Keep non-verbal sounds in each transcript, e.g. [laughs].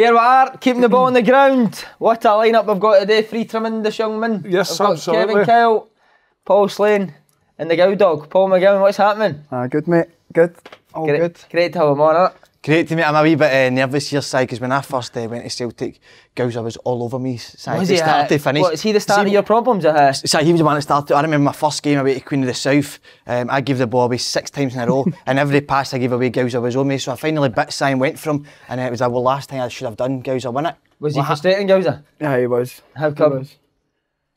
Here we are, keeping the ball on the ground. What a lineup we've got today. Free tremendous young men. Yes, we've got absolutely. Kevin Kyle, Paul Slane, and the Gow Dog, Paul McGowan. What's happening? Ah, good mate, good, all great, good. Great to have him on, innit? Great to meet. I'm a wee bit uh, nervous here, Si, because when I first uh, went to Celtic, Gowser was all over me, Si, Was to he, start uh, to finish. What, is he the start See, of your problems? Uh, Si, he was the one that started. I remember my first game away to Queen of the South. Um, I gave the ball away six times in a row, [laughs] and every pass I gave away, Gowser was on me. So I finally bit Si and went from, and it was the well, last thing I should have done. Gowser win it. was he What hap- frustrating, Gowser? Yeah, he was. How He come? was.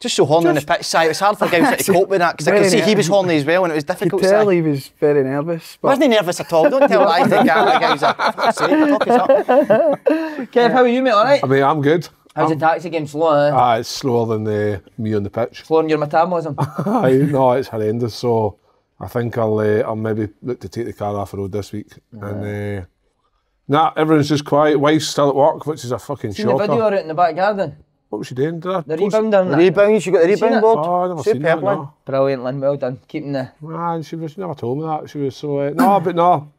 Just so horny on the pitch, side. It was hard for Gowser to cope with that because I could Very see he was horny as well, and it was You difficult. could tell Si. he was very nervous. But Wasn't he nervous at all? Don't tell [laughs] lies to the camera, Gowser. Fuck's sake, talk us up. [laughs] Kev, how are you, mate? All right? I mean, I'm good. How's I'm, the taxi game slow? Eh? ah, it's slower than the me on the pitch. Slowing your metabolism. [laughs] I no, it's horrendous. So I think I'll uh, I'll maybe look to take the car off the road this week. And uh, nah, everyone's just quiet. Wife's still at work, which is a fucking Seen the shocker. video out in the back garden? What was she doing? Did I The post- rebound down The rebound, you got the Seen rebound it? board. Oh, I never seen that. Lynn. No. Brilliant, Lynn. Well done. Keeping the. Nah, she was she never told me that. She was so uh, no, but no.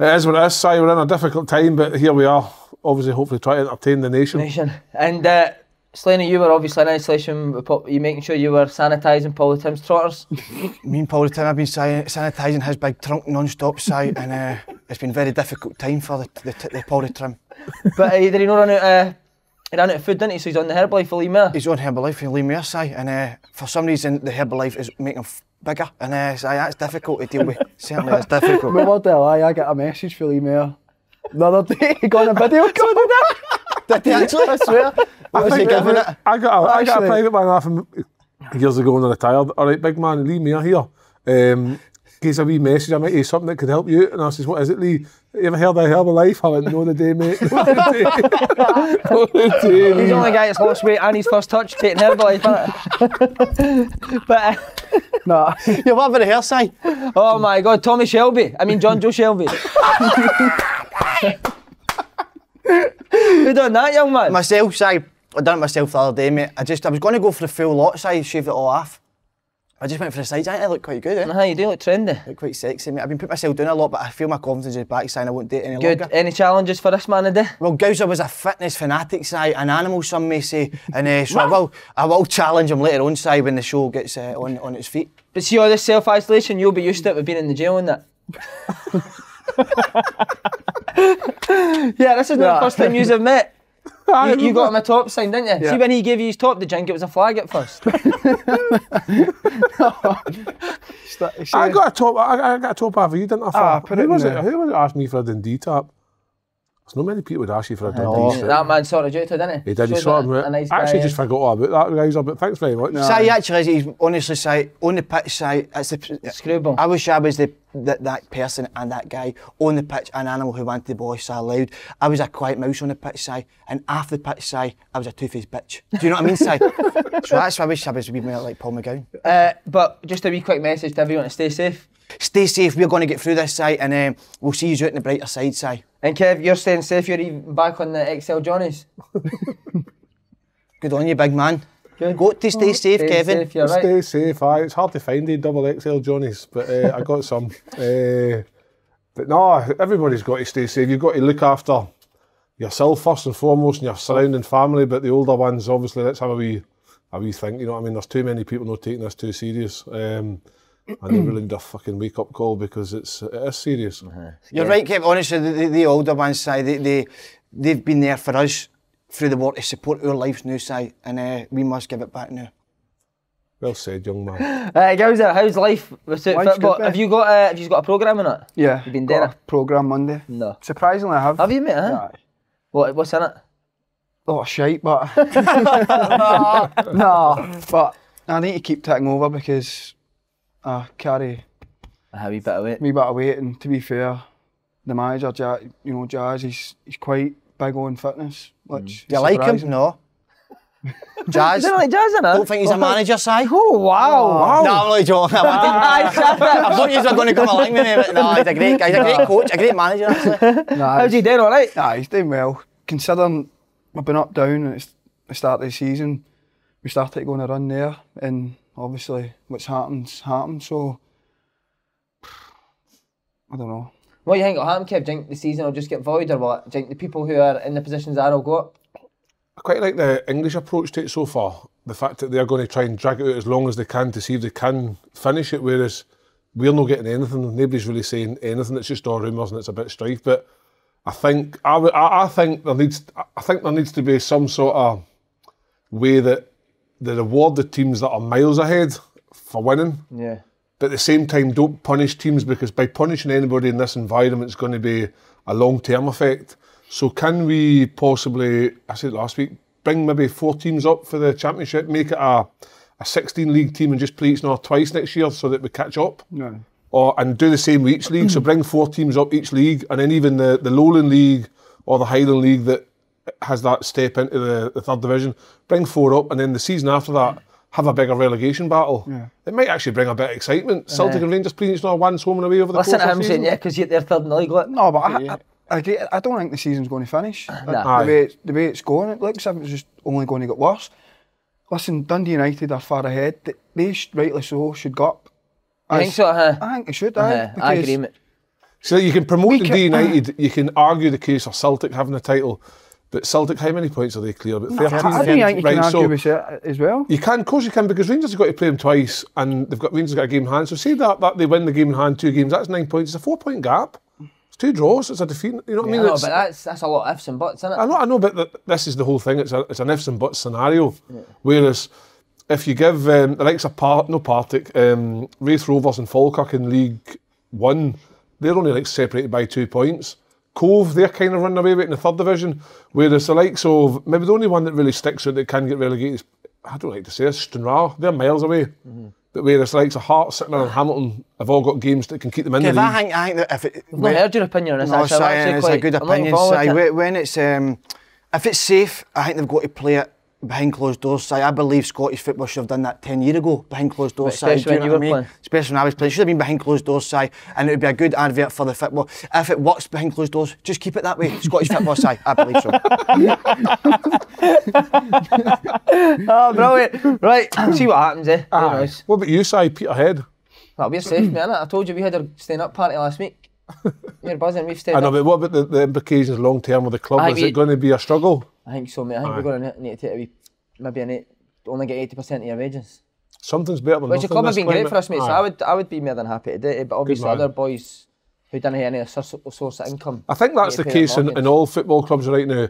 It is what it is. Si, we're in a difficult time, but here we are. Obviously, hopefully, try to entertain the nation. nation. And uh, Slaney, you were obviously in isolation. with Paul- You making sure you were sanitising Paul Tim's trotters. [laughs] Me and Paul the time I've been sanitising his big trunk non-stop, Si, and uh, it's been a very difficult time for the, the, the Paul the trim. but uh, did he not run out? Uh, he ran out of food, didn't he? So he's on the Herbalife for Lee Mair. He's on Herbalife in Lee Mair, Si, and uh, for some reason the Herbalife is making him f- bigger, and uh, Si, that's difficult to deal with. [laughs] Certainly, it's difficult. but what the lie, I got a message for email the other day. [laughs] He got a video [laughs] call. Did he actually? I swear. What was he giving it? I got a, I got a private man off him years ago when I retired. All right, big man, Lee Mair here. Um, gives a wee message. I might have something that could help you. And I says, what is it, Lee? You ever heard of Herbalife? I went, no, the day, mate. [laughs] No, the day. [laughs] No, the day, He's the only guy that's lost weight and his first touch taking Herbalife. innit? but uh, Nah. [laughs] You've ever heard, Si? oh my God, Tommy Shelby. I mean John Joe Shelby. Who done that, young man? Myself, Si, I done it myself the other day, mate. I just, I was going to go for the full lot, Si, shave it all off. I just went for the sides. I I look quite good, eh? How you do look trendy. Look quite sexy, mate. I've been putting myself down a lot, but I feel my confidence is back, and I won't do it any Good. longer. Any challenges for this man today? Well, Gowser was a fitness fanatic, Si, an animal, some may say, and uh, so I will, I will challenge him later on, Si, when the show gets uh, on, on its feet. But see all this self isolation, you'll be used to it with being in the jail and that. [laughs] yeah, this is not the first time you've met. [laughs] I You, you got him a top sign, didn't you? Yeah. See when he gave you his top, did you think it was a flag at first? [laughs] I got a top. I, I got a top off of you, didn't I? Ah, put who it was it? Who was it? Asked me for a Dundee tap. There's not many people would ask you for a Dundee. strip. that man sorted you out, didn't he? He did. He Showed sorted that a nice I actually guy, just eh? forgot all about that, guys. But thanks very much. No. Si actually he's honestly, Si, on the pitch, Si, it's the, Screwball. I wish I was the, that that person and that guy on the pitch, an animal who wanted the ball so loud. I was a quiet mouse on the pitch, side, and after the pitch, side, I was a two-faced bitch. Do you know what I mean, Si? [laughs] so that's why I wish I was a wee more like Paul McGowan. Uh, but just a wee quick message to everyone to stay safe. Stay safe, we're going to get through this, side, and um, we'll see you out on the brighter side, Si. And Kev, you're staying safe, you're even back on the XL Johnnies. [laughs] Good on you, big man. Good. Got to stay safe, Stay Kevin. safe, you're right. Stay safe. Aye, it's hard to find a double XL Johnnies, but uh, I got some. [laughs] Uh, but no, everybody's got to stay safe. You've got to look after yourself first and foremost, and your surrounding family. But the older ones, obviously, let's have a wee, a wee think. You know what I mean? There's too many people not taking this too serious. Um, and they really need a fucking wake up call because it's it is serious. You're right, Kev. Honestly, the, the, the older ones, Si, they, they, they've been there for us through the war to support our lives now, Si, and uh, we must give it back now. Well said, young man. [laughs] Uh, Gowser, how's life without Life's football? have you got uh, have you got a programme in it? Yeah. You've been got doing a programme Monday. No. Surprisingly, I have. Have you, mate? Huh? Yeah. What, what's in it? Oh, shite, but. [laughs] [laughs] no, but I need to keep taking over because I carry A wee bit of weight. a wee bit of weight, and to be fair, the manager, Ja- you know, Jazz, he's, he's quite big on fitness, which mm. Do you like him? No. [laughs] Jazz. Is it like jazz in? Don't think he's a oh. manager, Si. [laughs] Oh, oh wow! No, I'm only joking. Ah, [laughs] I Aye, thought you were going to come along with me, but no, he's a great. He's a great coach, a great manager, actually. Nah, How's he doing? All right. Nah, he's doing well. Considering we've been up down and it's the start of the season, we started going a run there, and obviously what's happened happened. So [sighs] I don't know. What do you think will happen, Kev? Do you think the season will just get void or what? Do you think the people who are in the positions are will go up? I quite like the English approach to it so far. The fact that they're going to try and drag it out as long as they can to see if they can finish it, whereas we're not getting anything. Nobody's really saying anything. It's just all rumours and it's a bit strife. But I think I, I, I think there needs I think there needs to be some sort of way that they reward the teams that are miles ahead for winning Yeah. But at the same time don't punish teams because by punishing anybody in this environment it's going to be a long term effect. So can we possibly, I said last week, bring maybe four teams up for the championship, make it a, a 16 league team and just play each other twice next year so that we catch up? No. Or and do the same with each league. so bring four teams up each league and then even the, the Lowland League or the Highland League that has that step into the, the third division, bring four up and then the season after that have a bigger relegation battle. Yeah. It might actually bring a bit of excitement. Celtic and Rangers playing each other once home and away over the Listen course to of him saying, yeah, because they're third in the league. Look. No, but I, I, I, agree, I don't think the season's going to finish. Nah. The, way it's, the way it's going, it looks as if it's just only going to get worse. Listen, Dundee United are far ahead. They, they sh- rightly so should go up. I think As- so, huh? I think they should. Uh, aye, I because agree, mate. So you can promote We the can- D United, you can argue the case of Celtic having the title, but Celtic, how many points are they clear? About 13? I, I do think you right, can argue so with it as well. you can, of course you can, because Rangers have got to play them twice, and they've got Rangers got a game in hand. So say that, that they win the game in hand, two games, that's nine points. It's a four point gap. It's two draws. It's a defeat. You know what I I mean? know, It's- but that's that's a lot of ifs and buts, isn't it? I know, I know, but th- this is the whole thing. It's a, it's an ifs and buts scenario. Whereas if you give um, the likes of Part, no Partick, um, Raith Rovers and Falkirk in League One, they're only like separated by two points. Cove, they're kind of running away with it in the third division. Whereas the likes of maybe the only one that really sticks out that can get relegated is I don't like to say this, Stranraer. They're miles away. But whereas the likes of Hearts, Sitting and Hamilton have all got games that can keep them in Kev, the I league. think, I think that if it, I've not heard your opinion on this. No, actually. I'm Si, actually it's a quite- good I'm looking opinion. forward Si. to it. When, when it's um, if it's safe, I think they've got to play it behind closed doors. Si. I believe Scottish football should have done that ten years ago behind closed doors. Si. Especially Do you when know you what I were mean? playing. Especially when I was playing, it should have been behind closed doors, Si, and it would be a good advert for the football. If it works behind closed doors, just keep it that way. Scottish football, Si. I believe so. [laughs] Oh, brilliant. Right, see what happens, eh? Who Aye. What about you, Si, Peterhead? That'll be a safe, man. I told you we had our staying up party last week. [laughs] You're buzzing, we've stayed I know, up. but what about the, the implications long term with the club? I Is think it going to be a struggle? I think so, mate. I think Aye. we're going to need to take a wee, maybe an eight, only get 80% of your wages. Something's better than Which the club have been great for us, mate. So I would, I would be more than happy to do it. But obviously, other boys who don't have any source of income. I think that's the to pay their case in, in all football clubs right now.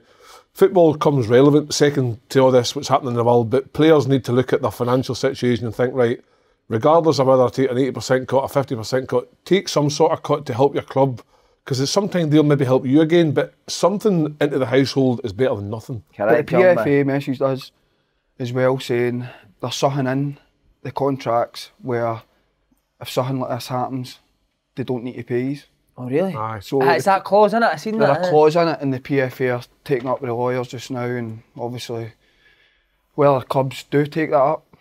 Football comes relevant second to all this, what's happening in the world, but players need to look at their financial situation and think, right, regardless of whether I take an 80% cut or 50% cut, take some sort of cut to help your club. Because sometimes they'll maybe help you again, but something into the household is better than nothing. But the young man. PFA message does as well saying they're sucking in the contracts where if something like this happens, they don't need to pay you. Oh, really? Aye. So ah, it's that clause, isn't it? I've seen there's that. a innit? Eh? clause in it, and the PFA are taking up with the lawyers just now, and obviously, well, the clubs do take that up.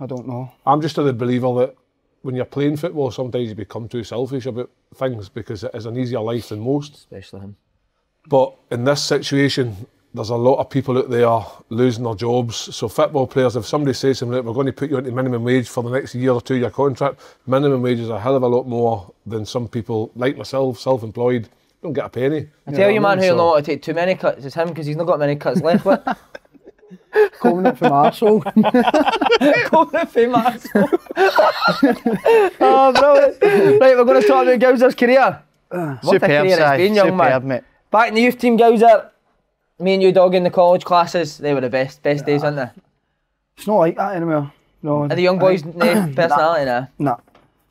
I don't know. I'm just a believer that when you're playing football, sometimes you become too selfish about things because it is an easier life than most. Especially him. But in this situation, there's a lot of people out there losing their jobs. So football players, if somebody says to them, "Look, we're going to put you into minimum wage for the next year or two, your contract, minimum wage is a hell of a lot more than some people like myself, self-employed, don't get a penny. I tell you, man, who'll So- not to take too many cuts is him because he's not got many cuts left. What? [laughs] Coming from Arsenal. Going famous. oh, brilliant. Right, we're going to talk about Gowser's career. What a Superb, career it's Si. been, young Superb, man. mate. Back in the youth team, Gowser, me and you dog in the college classes, they were the best best days, weren't they? it's not like that anymore. No, Are the young uh, boys' named [coughs] personality now? Nah,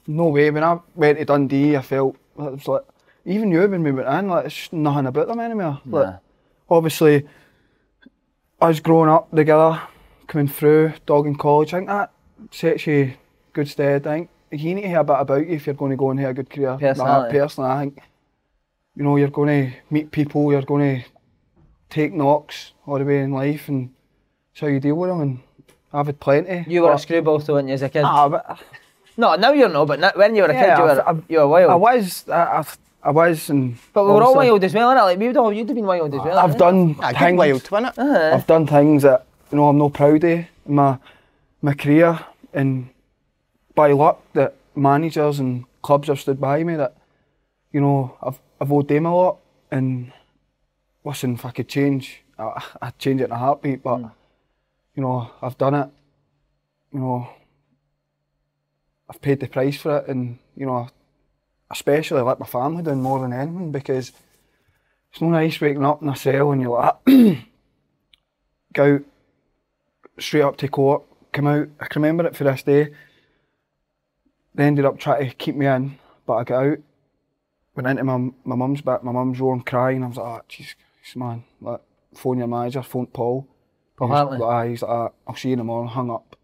no way. When I went to Dundee, I felt it was like even you when we went in, like it's just nothing about them anymore. Like, Nah. obviously, us growing up together, coming through dog in college, I think that sets you good stead. I think you need to hear a bit about you if you're going to go and have a good career. Nah, personally, I think you know you're going to meet people, you're going to take knocks all the way in life, and it's how you deal with them. And I've had plenty. You were a screwball, so weren't you, as a kid? Ah, but no, now you're not, but when you were a Yeah, kid, you were, I've- you were wild. I was, I, I, I was, and but we were all obviously wild as well, innit? Like, we would all, you'd have been wild as well. I've done Ah, good things. wild, wasn't it? Uh-huh. I've done things that you know I'm not proud of in my my career, and by luck that managers and clubs have stood by me. That you know I've I've owed them a lot, and listen, if I could change, I, [laughs] I'd change it in a heartbeat. But you know, I've done it. You know, I've paid the price for it, and you know, especially let my family down more than anything because it's no nice waking up in a cell and you're like, [clears throat] go out straight up to court, come out. I can remember it for this day. They ended up trying to keep me in, but I got out. Went into my my mum's back, my mum's room crying. I was like, oh, jeez, man, like, phone your manager, phone Paul. Paul He's- Hartley. aye, he's like, "Ah, I'll see you in the morning, hung up.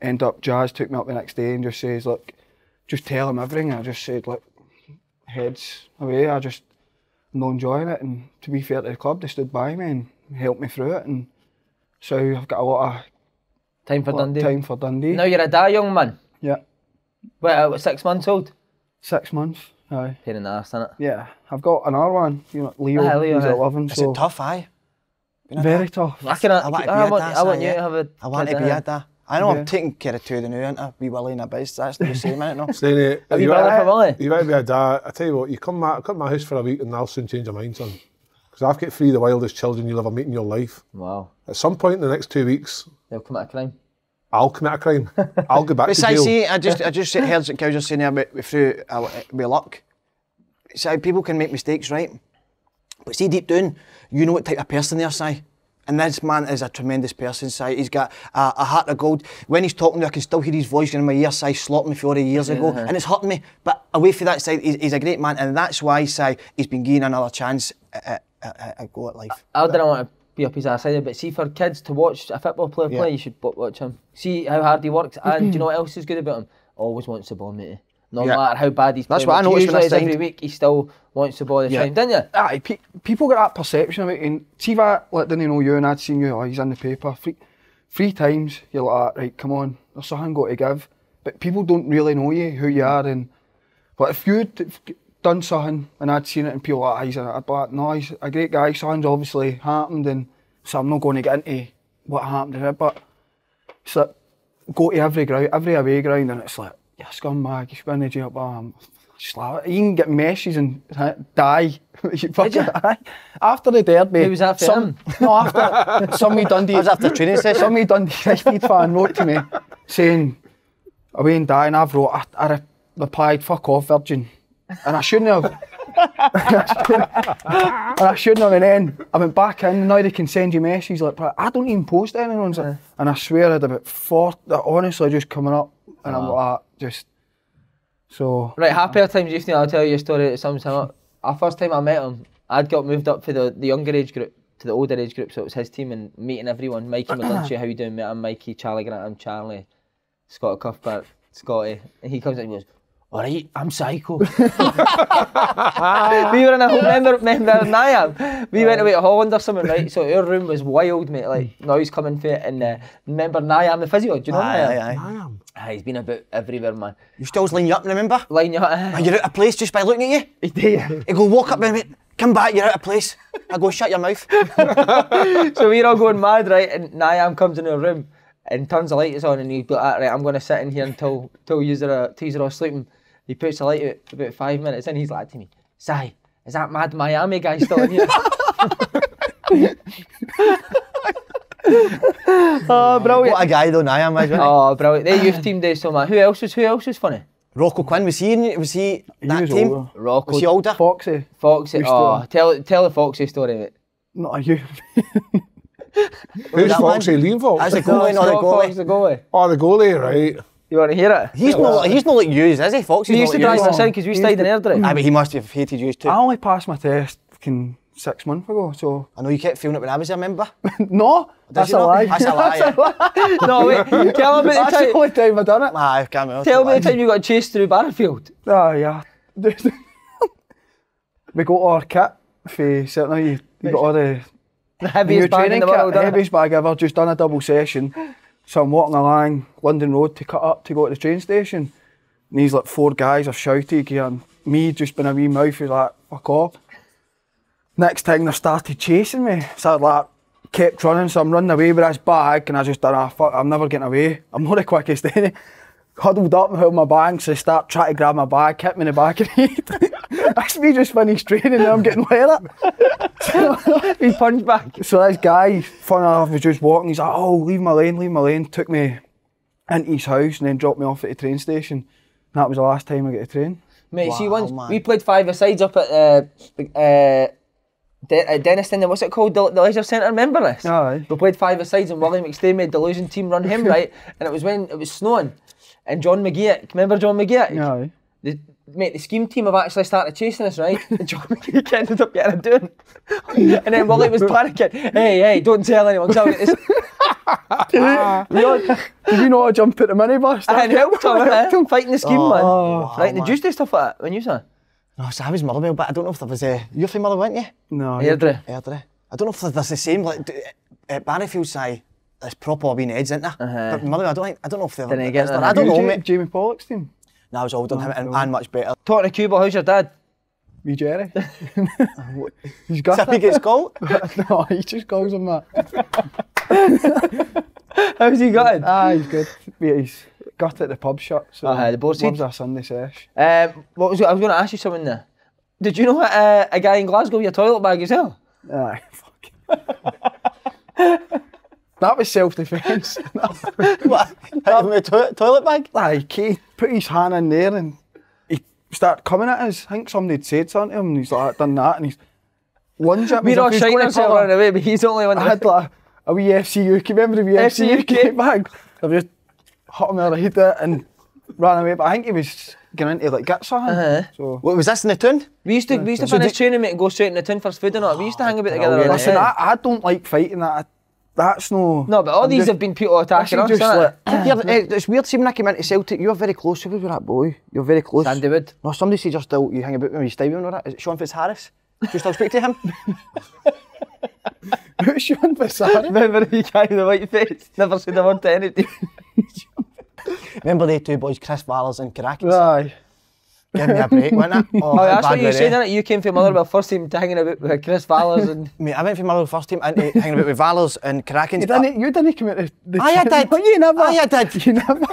End up, Jazz took me up the next day and just says, look, just tell him everything. I just said, look, heads away. I just, I'm not enjoying it. And to be fair to the club, they stood by me and helped me through it. And so I've got a lot of Time for Dundee. time for Dundee. Now you're a da young man. Yeah, What, uh, six months old? six months. Aye. Pain in the arse, innit? Yeah, I've got another one. You know, Leo. Aye, Leo, he's aye. 11, Is so it tough, aye? Being very tough. I, can, I want to be I a want, I want Si, you to have a I want kid, to be innit? a dad. I know Yeah. I'm taking care of two of the new, ain't I? Wee Willie and a biz. That's the same, ain't it? No? [laughs] Slaney, Have you you, brother for Willie? you want to be a dad? I tell you what, you come my, come to my house for a week and I'll soon change your mind, son. Because I've got three of the wildest children you'll ever meet in your life. Wow. At some point in the next two weeks, They'll commit a crime. I'll commit a crime. I'll go back to Besides, jail. see, I just, I just heard that Cows are saying there about with through uh, with luck. So people can make mistakes, right? But see, deep down, you know what type of person they're, Si. And this man is a tremendous person, Si. He's got a, a heart of gold. When he's talking to me, I can still hear his voice in my ear, Si, slapped me 40 years ago. And it's hurting me. But away from that side, he's, he's a great man. And that's why, Si, he's been given another chance at, at, at, at go at life. I didn't want to be up his ass either, but see, for kids to watch a football player Yeah. play, you should watch him. See how hard he works, and do you know [clears throat] what else is good about him? Always wants the ball, mate. No Yeah. matter how bad he's That's playing, what I which noticed when I usually every week, he still wants the ball the Yeah. time, didn't you? Aye, pe- people get that perception of it. And see that, like, didn't know you and I'd seen you, oh, he's in the paper. Three, three times, you're like, right, come on, there's something got to give. But people don't really know you, who you are. And But if you'd done something and I'd seen it and people were like, "Ah, he's a, I'd be like, no, he's a great guy. Something's obviously happened. And so I'm not going to get into what happened to it. But it's like, go to every ground, every away ground, and it's like, you're a scumbag, you should be in the jail. But um, just like, you can get messages and uh, die. [laughs] you fucking die. After the derby, Who was that for some, him? [laughs] No, after somebody Dundee. That was after [laughs] training session. Somebody Dundee United fan wrote to me saying, away and die, and I've wrote, I, I replied, fuck off, virgin. And I shouldn't have. and I shouldn't have. And then I went back in, and now they can send you messages like, I don't even post anything. on And I swear I had about four, that honestly just coming up, and I'm ah. like, just. So, Right, happier times, Ethan, I'll tell you a story that sums him up. Our first time I met him, I'd got moved up for the, the younger age group to the older age group, so it was his team and meeting everyone. Mikey [coughs] McDunshie, how you doing, mate? I'm Mikey, Charlie Grant, I'm Charlie, Scott Cuthbert, Scotty. And he comes in and goes, Alright, I'm psycho. [laughs] we were in a home, remember, remember Niam? We went away to Holland or something, right? So our room was wild, mate, like noise coming through it. And uh, remember Niam, the physio? Do you know Aye, Niam? aye, aye. I am. Aye, he's been about everywhere, man. You still line you up, remember? Line you up. And you're out of place just by looking at you. He did. He go, walk up and mate, come back, you're out of place. I go, shut your mouth. [laughs] so we're all going mad, right? And Niam comes in our room and turns the lights on, and he's like, "Ah, right, I'm going to sit in here until till you're uh, till you're all sleeping. He puts the light out about five minutes in. He's like to me, "Si, is that mad Miami guy still in here?" [laughs] oh, brilliant! What a guy though, I am, isn't he? Oh, brilliant! The youth team days so much. Who else was? Who else was funny? Rocco Quinn, was he in, was he that was team? older. Rocco, Was he older? Foxy, Foxy. Oh, tell tell the Foxy story, mate. not you. Who's Foxy? Liam Fox? That's the goalie, not the Fox, goalie. the goalie. Oh, the goalie, right. You want to hear it? He's not, he's not like you, is he? Fox He used to drive you. us in because we He stayed in to- Airdrie. Aye, but he must have hated you too. I only passed my test fucking six months ago, so I know you kept feeling it when I was a member. no, that's you a lie. That's a [laughs] lie, no, wait. Tell him [laughs] about That's the the time. only time I've done it. Aye, I can't remember. Tell me the time you got chased through Barrowfield. Oh yeah. [laughs] we got our kit for certainly you, you got all the The new heaviest bag in training the world. the heaviest bag ever, just done a double session. So I'm walking along London Road to cut up to go to the train station. And these like four guys are shouting and me just been a wee mouth who's like, fuck off. Next thing they started chasing me. So I like kept running, so I'm running away with this bag and I just done ah fuck, I'm never getting away. I'm not the quickest any. Huddled up and held my bag, so they start trying to grab my bag, hit me in the back of the head. That's me just finished training and I'm getting wet up. [laughs] He punched back. So this guy, fun enough, was just walking. He's like, "Oh, leave my lane, leave my lane." Took me into his house and then dropped me off at the train station. And that was the last time I got to train. Mate, see, once man. we played five asides up at uh, uh, De- uh, Dennistoun, what's it called? The, the Leisure Centre, remember this? Aye. We played five asides and William McStay made the losing team run him, [laughs] right? And it was when it was snowing. And John McGee, remember John McGee? Aye. The, mate, the scheme team have actually started chasing us, right? And John [laughs] McGee ended up getting a doing. and then Willie was panicking. Hey, hey, don't tell anyone. 'cause I'll get this. [laughs] Did you not jump at the minibus? I had helped him, eh? fighting the scheme, man. Oh, right, and man. did you do stuff like that when you saw? No, so I was Motherwell, but I don't know if there was a. You're from Motherwell, weren't you? No. Airdrie. Airdrie. I don't know if there's the same. Like d- at Barrowfield side, there's proper being heads, isn't there? Uh-huh. But Motherwell, I don't think. I don't know if they're. Didn't get there- that? I don't know, Jamie, mate. Jamie Pollock's team. No, I was older than him and, and much better. Talking to Cuba, how's your dad? Me Jerry. [laughs] He's Is got that how he gets called? [laughs] no, he just calls him that. [laughs] How's he got Ah, he's good. Yeah, he's got at the pub shut. So Aye, the board loves seat. our Sunday sesh. Um, what was I was going to ask you something there. Did you know what, uh, a guy in Glasgow with a toilet bag as well? Aye, fuck. [laughs] that was self defence. what? Hit him with a to- toilet bag? Aye, he put his hand in there and he started coming at us. I think somebody had said something to him and he's like done that and he's lunged at me. We're all as if he's ourselves running away, but he's the only one I had like a wee FC UK, remember the wee FC FC UK UK? bag? I just hit him over the head there and ran away. But I think he was going into like get something. Uh-huh. So What was this in the tune? We used to, we used to So finish did- training, mate, and go straight in the tin for food and all. We used to hang about together. brilliant. all the listen, time. I, I don't like fighting. That That's no... No, but all I'm these just, have been people attacking us, like, it? Eh, it's weird seeing when I came into Celtic, you're very close with that boy. You're very close. Sandy Wood. No, somebody said just still, you hang about when you stay with him or that. Is it Sean Fitzharris? Do you still speak to him? Who's [laughs] Sean Fitzharris? Remember the guy with the white face? Never said a word to anybody. [laughs] Remember the two boys, Chris Vallis and Karakis? Aye. Give me a break, wasn't it? [laughs] Oh, that's what bad you were said, they? innit? You came from Motherwell first team to hanging about with Chris Fowlers and... [laughs] Mate, I went from Motherwell first team into hanging about with Valers and Karakins. You didn't, you didn't come out the, the Aye, I did. No, you never. Aye, I did. [laughs] You never.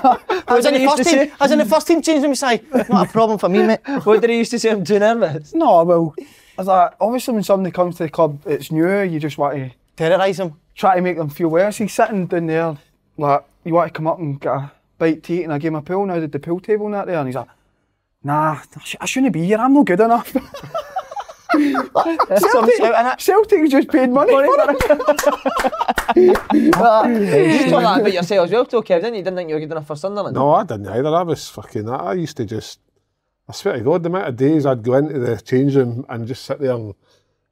I was in the first team. say? I was in the first team changing room side. Not a problem for me, mate. what did he used to say? I'm too nervous. no, well, I was like, obviously when somebody comes to the club, it's new, you just want to Terrorise him. try to make them feel worse. He's sitting down there, like, you want to come up and get a bite to eat, and I gave him a pill, now did the pill table and that there, and he's like, nah, I, sh- I shouldn't be here, I'm not good enough. Some shouting it. Celtic's just paid money for it. You just thought that about yourself as well, too, Kev, didn't you? You didn't think you were good enough for Sunderland? No, I didn't either. I was fucking. that. I used to just. I swear to God, the amount of days I'd go into the change room and just sit there and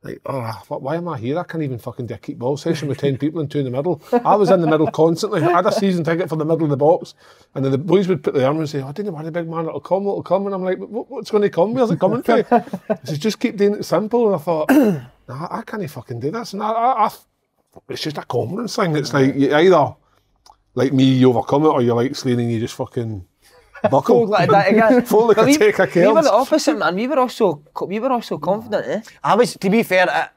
like, oh, why am I here? I can't even fucking do a keep ball session with ten people and two in the middle. I was in the middle constantly. I had a season ticket for the middle of the box, and then the boys would put their arm and say, "Oh, didn't worry, big man, it'll come, it'll come." And I'm like, what, "What's going to come? Where's it coming from?" He says, "Just keep doing it simple." And I thought, [clears throat] nah, I can't fucking do this. And I, I, I it's just a confidence thing. It's like you either like me, you overcome it, or you're like Slane you just fucking buckle. Fold like that again. Fold like But a we, take we were the opposite, man. We were also, we were also confident, eh? I was, to be fair, I,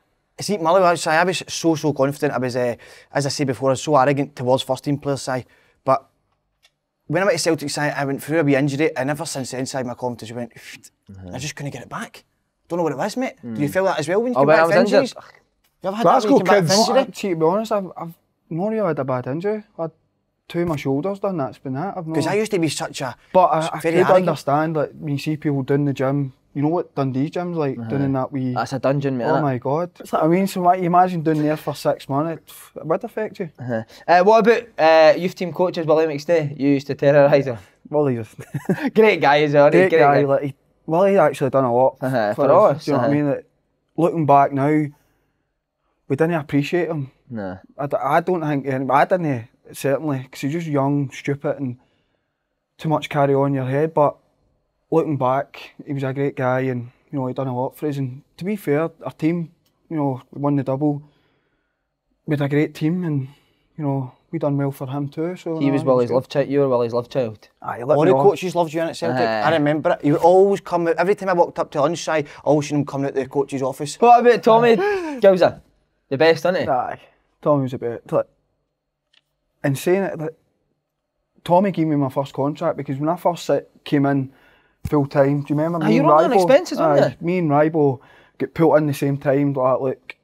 see, side, I was so, so confident. I was, uh, as I said before, I was so arrogant towards first team players side. But when I went to Celtic side, I went through a wee injury, and ever since then, side my confidence went, I just couldn't get it back. Don't know what it was, mate. Do you feel that as well when you Oh, come I back was injured. You ever had that when you come back Well? I- to be honest, I've, I've not really had a bad injury. I had two of my shoulders done, that's been that. I've not. Because I used to be such a... But I, I very could arrogant. understand, like, when you see people doing the gym, you know what Dundee gym's like, doing that wee... That's a dungeon, mate. Oh innit? my god. That's what I mean, so what you imagine doing there for six months, it would affect you. Uh-huh. Uh, what about uh, youth team coaches, Willie McStay? You used to terrorise him. Well, he's a Great guy as well. isn't he? great guy, like, he, well, he actually done a lot Uh-huh, for, for us. us, Do you know what I uh-huh. mean? Like, looking back now, we didn't appreciate him. Nah. I, d- I don't think, any- I didn't, certainly, because you're just young, stupid, and too much carry on your head. But looking back, he was a great guy, and you know he done a lot for us. And to be fair, our team, you know, we won the double. We had a great team, and you know we done well for him too. So He no, was it Willie's good. love child. You were Willie's love child. Aye, he let All the coaches loved you in at Celtic. Aye. I remember it. You would always come out, every time I walked up to lunch side, I always seen him coming out the coach's office. What about Tommy Gilza? The best, isn't he? Aye, Tommy was a bit like, and saying it, like, Tommy gave me my first contract because when I first came in full time, do you remember Ah, me you and on expenses, Aye, Me and Rybo get put in the same time. Like, look,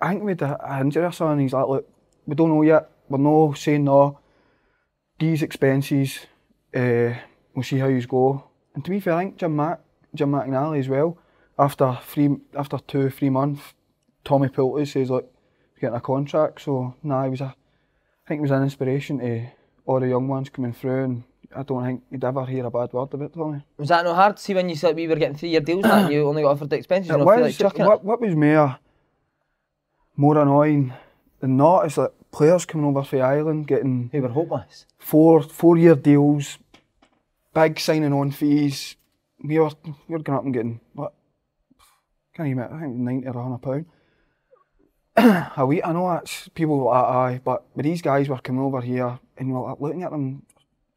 I think we had a, a injury or something. He's like, look, we don't know yet. We're no saying no. These expenses, uh, we'll see how you go. And to be fair, I think Jim Mac, Jim McInally as well. After three, after two, three months, Tommy pulled us says, look, he's getting a contract. So, nah, he was a, think it was an inspiration to all the young ones coming through. And I don't think you'd ever hear a bad word about Tommy. Was that no hard? To see when you said we were getting three year deals and you only got offered the expenses, It don't like chucking what, it? what was more, more annoying than not is that players coming over from Ireland getting We were hopeless. four four year deals, big signing on fees. We were we were going up and getting what? Can't even I think ninety or hundred pound. [coughs] a week. I know that's people like aye, but but these guys were coming over here and you were like, looking at them.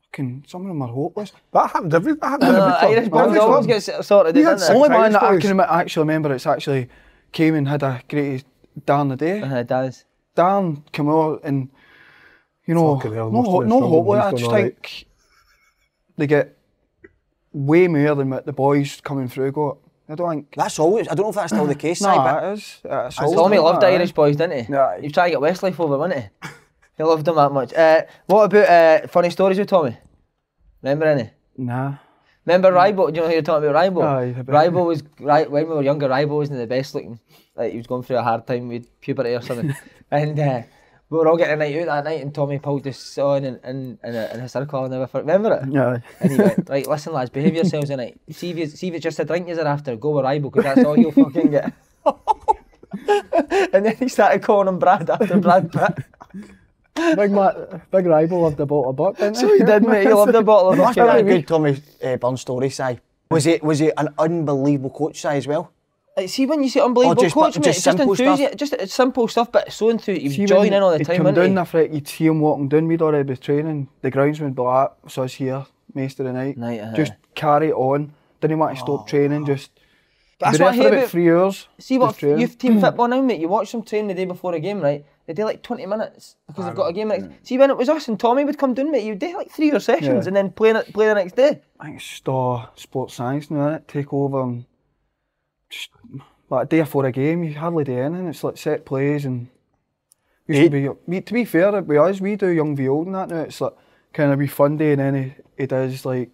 Fucking, some of them are hopeless. That happened every. That happened [coughs] every Irish boys always club. get sorted, We out, had didn't six they? Only man that I can rem- actually remember it's actually came and had a great Dan the day. Uh, it does. Dan came out and you know Fucking hell, no ho- no struggle hope. I just all right. think they get way more than what the boys coming through got. I don't think. That's always. I don't know if that's still the case. No, Si, but it is. It's Tommy loved that, Irish boys, didn't he? Yeah. He was trying to get Westlife over, wasn't he? [laughs] He loved them that much. Uh, what about uh, funny stories with Tommy? Remember any? Nah. Remember Rybo? Do you know who you're talking about? Rybo. Aye, a bit. Rybo was right when we were younger. Rybo wasn't the best looking. Like he was going through a hard time with puberty or something. [laughs] and uh, we were all getting a night out that night, and Tommy pulled us on in, in, in, a, in a circle. I'll never forget. Remember it? Yeah. And he went, right, listen, lads, behave yourselves tonight. See if, you, see if it's just a drink you're after, go with Rybo, because that's all you'll fucking get. [laughs] and then he started calling him Brad after Brad Pitt. big ma- big rival loved the bottle of buck, didn't So he did, mate. He loved a bottle of must vodka. be a good Tommy uh, Burn story, Si. Was he was he an unbelievable coach, Si, as well? Like, see when you say unbelievable just- coach, just mate, just, simple stuff? enthusiasm, just simple stuff, but so enthusiastic. See You join when in all the he'd time, come wouldn't down he? the fret, you'd see him walking down, we'd already be training, the groundsman would be like, so it's here, most of the night. Night, uh-huh. Just carry it on, didn't want to Oh, stop training, just That's what I there hate for about about three hours. See what just training. youth team [clears throat] football now, mate. You watch them train the day before a game, right? They do like 20 minutes because they've got a game next. See when it was us and Tommy would come down, mate, you'd do like three hour sessions Yeah. and then play it play the next day. I think it's star sports science now, innit? Take over and just like a day before a game, you hardly do anything. It's like set plays and used to be we, to be fair with us, we do young V old and that now. It's like kind of be fun day and then he, he does like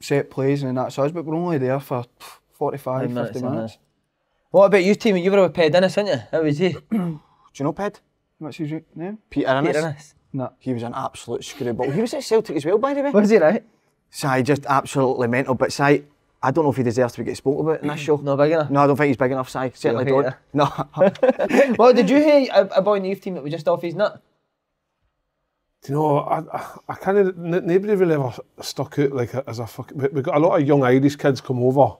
set plays and that's us, but we're only there for 45, 50 minutes, minutes. uh-huh. What about you team? You were with Ped Dennis, weren't you? How was he? [clears throat] Do you know Ped? What's his name? Peter Innes. Peter Dennis. No. He was an absolute screwball. He was at Celtic as well, by the way. Was he right? Si, just absolutely mental. But Si, I don't know if he deserves to get spoken about in this [clears throat] show. No big enough. No, I don't think he's big enough, Si. Certainly don't. hate No. [laughs] well, did you hear a, a boy in the youth team that was just off his nut? Do you know, I, I, I kind of, nobody really ever stuck out like as a fuck. We, we got a lot of young Irish kids come over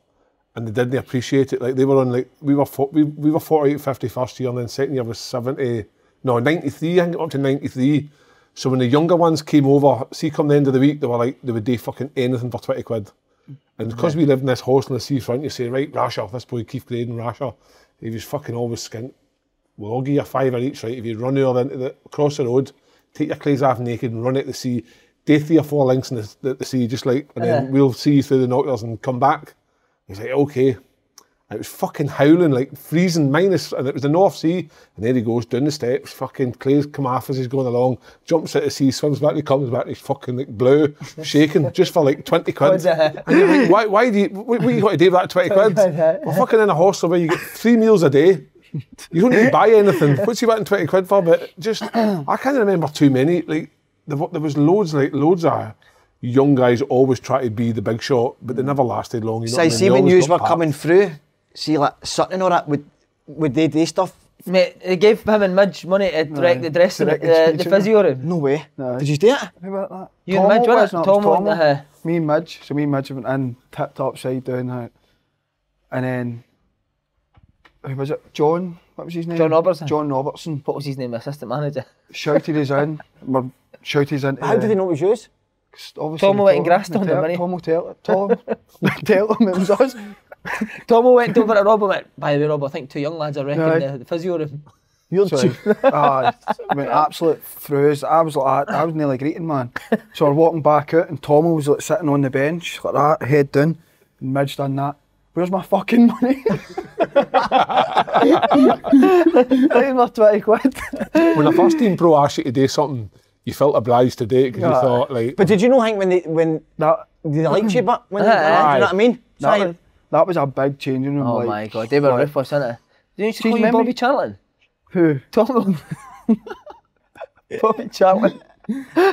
and they didn't appreciate it. Like they were on like, we were, fo- we, we were 48, 50 first year and then second year was 70, no, 93, I think up to 93. So when the younger ones came over, see come the end of the week, they were like, they would do fucking anything for 20 quid. And because we lived in this house in the seafront, you say, right, Rasher, this boy Keith Graydon, Rasher, he was fucking always skint. We'll all give you a fiver each, right? If you run over into the, across the road, take your clothes off naked and run out the sea, do three or four links in the, the, the sea, just like, and then uh-huh. we'll see you through the knockers and come back. He's like, okay. And it was fucking howling, like freezing, minus, and it was the North Sea. And there he goes down the steps, fucking clays come off as he's going along, jumps out the sea, swims back, he comes back, he's fucking like blue, [laughs] shaking, just for like 20 quid. Quid, And you're like, why, why do you, what, what you got to do with that [laughs] 20 quid? quid, We're fucking in a hostel where you get three meals a day. You don't need to buy anything. [laughs] What's you wanting 20 quid for? But just, I can't remember too many. Like, there, there was loads, like, loads of young guys always try to be the big shot, but they mm. never lasted long. You know what I Si, mean? see They when always were packed. coming through, see like Sutton and all that, would, would they do stuff? Mate, they gave him and Midge money to direct the dressing, direct the, the execution. physio room. No way. No. Did you do it? How about that? You and Midge, Tomo wasn't it? was, no, it was Tomo, Tomo. uh-huh. Me and Midge, so me and Midge went in, tip top side doing that. And then, who was it? John, what was his name? John Robertson. John Robertson. What was his name? Assistant manager. Shouted his in, we're shouted us into How did they know it was yours? Obviously Tomo the went and grassed on the them, tell- didn't? Tomo tell, Tom, [laughs] tell him it was us. [laughs] Tomo went over to Rob and went, by the way, Rob, I think two young lads are wrecking Aye. the, the physio room. [laughs] You're So, [laughs] ah, I mean, absolute throws. I was like, I was nearly greeting, man. So we're walking back out, and Tom was like sitting on the bench, like that, head down, and Midge done that. Where's my fucking money? There's my 20 quid. when the first team pro asked you to do something, you felt obliged to do it because you thought, like, But did you know, Hank, when they when That, they liked you, but when they, [clears throat] Aye. do you know what I mean? So that, I- was, that was a big changing room. Oh like, my god, they were like, ruthless, innit? Did you used call you memory- Bobby Charlton? Who? Tom. [laughs] Bobby Charlton.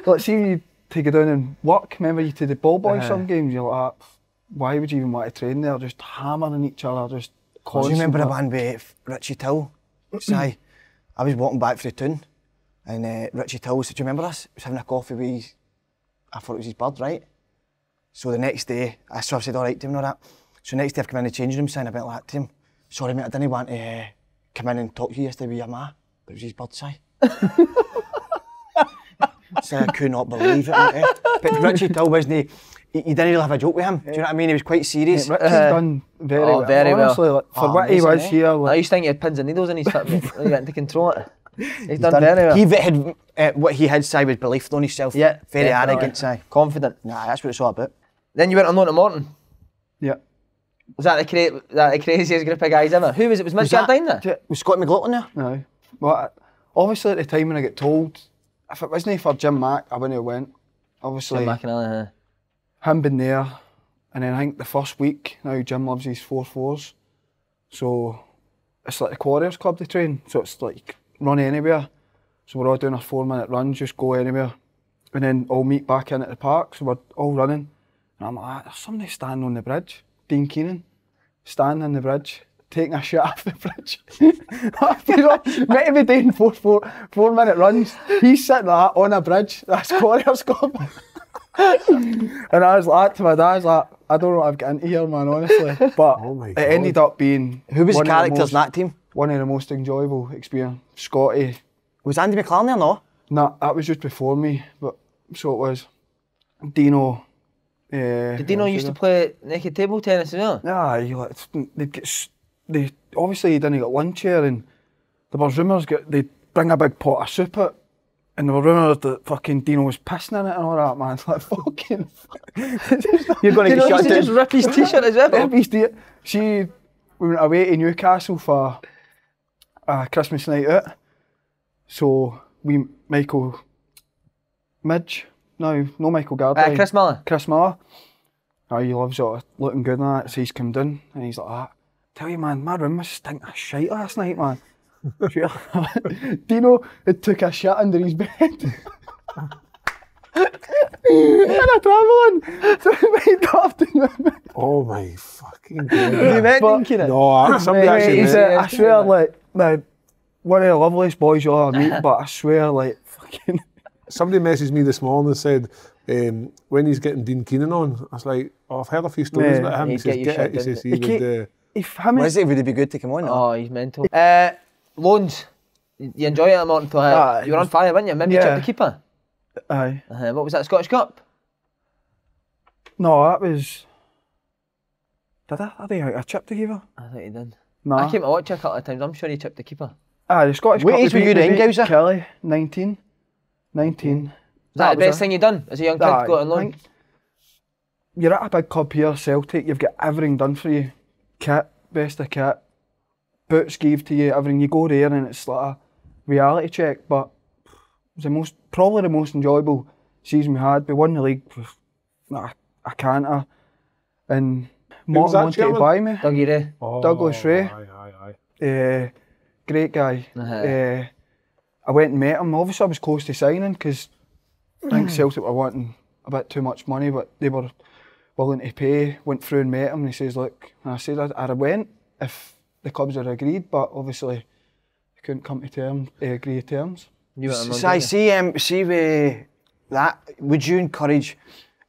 like, see you take it down and work. Remember you to the ball boy Uh-huh. some games, you're like, "Ah, why would you even want to train there? Just hammering each other, just Do you remember the like- one with Richie Till? [clears throat] Say, I was walking back for the tune, and uh, Richie Till said, "Do you remember this?" He was having a coffee with his, I thought it was his bird, right? So the next day, I sort of said, "All right to him and all that." So next day, I've come in the changing room, saying a bit like that to him. Sorry, mate, I didn't want to uh, come in and talk to you yesterday with your ma, but it was his bird, say. [laughs] so I could not believe it, mate. But Richie Till wasn't he? He he didn't really have a joke with him. Do you know what I mean? He was quite serious. Richie's Uh, done very oh, well. very well. Like, for Oh, what he was eh? here, I used to think he had pins and needles in his foot, mate. He went to control it. He's done, done- very well. He had uh, what he had say was belief on himself. Yeah, very definitely. arrogant. Say, Confident. nah, that's what it's all about. Then you went on loan to Morton. yeah. Was that the, cra- that the craziest group of guys ever? Who was it? Was Mitch that- Gardyne there? Was Scott McLaughlin there? No. Well, obviously at the time when I get told, if it wasn't for Jim Mack, I wouldn't have went. Obviously, Jim McInally, huh? him being there, and then I think the first week, now Jim loves his four fours. So it's like the Quarriers Club they train, so it's like run anywhere. So we're all doing our four minute runs, just go anywhere. And then all meet back in at the park, so we're all running. And I'm like, "Ah, there's somebody standing on the bridge, Dean Keenan, standing on the bridge, taking a shit [laughs] off the bridge. [laughs] know, meant to be doing four, four, four minute runs. He's sitting like on a bridge, that's [laughs] Quarriers Club. And I was like to my dad, I was like, I don't know what I've got into here, man, honestly. But Oh it ended up being Who was the characters most, in that team? One of the most enjoyable experience. Scotty. Was Andy McLaren there? No. Nah, that was just before me, but so it was. Dino. Uh, Did Dino used to play naked table tennis as well? Yeah, you like they'd get they obviously he didn't get lunch here, and there was rumours get they'd bring a big pot of soup out, and there were rumours that fucking Dino was pissing in it and all that man. It's [laughs] like fucking. [laughs] You're going to get shut used to just down. rip his t-shirt as well. [laughs] Do it. She we went away to Newcastle for a Christmas night out. So we Michael Midge, no, no Michael Gardyne. Uh, Chris Miller. Chris Miller. Oh, he loves sort of looking good and that. So he's come down and he's like, ah, tell you man, my room was stink of shite last night, man. Sure. Dino had took a shit under his bed. and a travelling. So he made up to oh my fucking You met But- Dean Keenan? no, I- somebody Mate, actually he's met- a, I swear, like, man, one of the loveliest boys you'll ever meet, but I swear, like, fucking. Somebody messaged me this morning and said um, when he's getting Dean Keenan on, I was like, oh, I've heard a few stories Yeah, about him. He he'd says, get get it. He says he He would. keep- Uh, If him and it? Would it be good to come on? Oh, he's mental. Uh, loans. You enjoy it at Morton till Ah, You were on fire, weren't you? Maybe yeah. chipped the keeper. Aye. Uh, what was that, Scottish Cup? No, that was. Did I? I think I chipped the keeper. I think he did. No. I came to watch you a couple of times. I'm sure he chipped the keeper. Aye, the Scottish What Cup. age were you beat- we then, beat Gowser? Kelly, 19. 19. Is that, the best a- thing you've done as a young kid? Aye, Got on loan? You're at a big club here, Celtic, you've got everything done for you. Kit, best of kit, boots gave to you, everything. You go there and it's like a reality check, but it was the most, probably the most enjoyable season we had. We won the league with a, a canter, and was Morton that wanted to buy me. Dougie Rae. oh, Douglas Rae. Aye, aye, aye. Uh, great guy. Uh-huh. Uh, I went and met him. Obviously, I was close to signing because I think Celtic were wanting a bit too much money, but they were willing to pay. Went through and met him, and he says, "Look," and I said, "I'd, I'd have went if the clubs had agreed, but obviously they couldn't come to terms, uh, agree to terms." You went on So I see, um, see with that, would you encourage,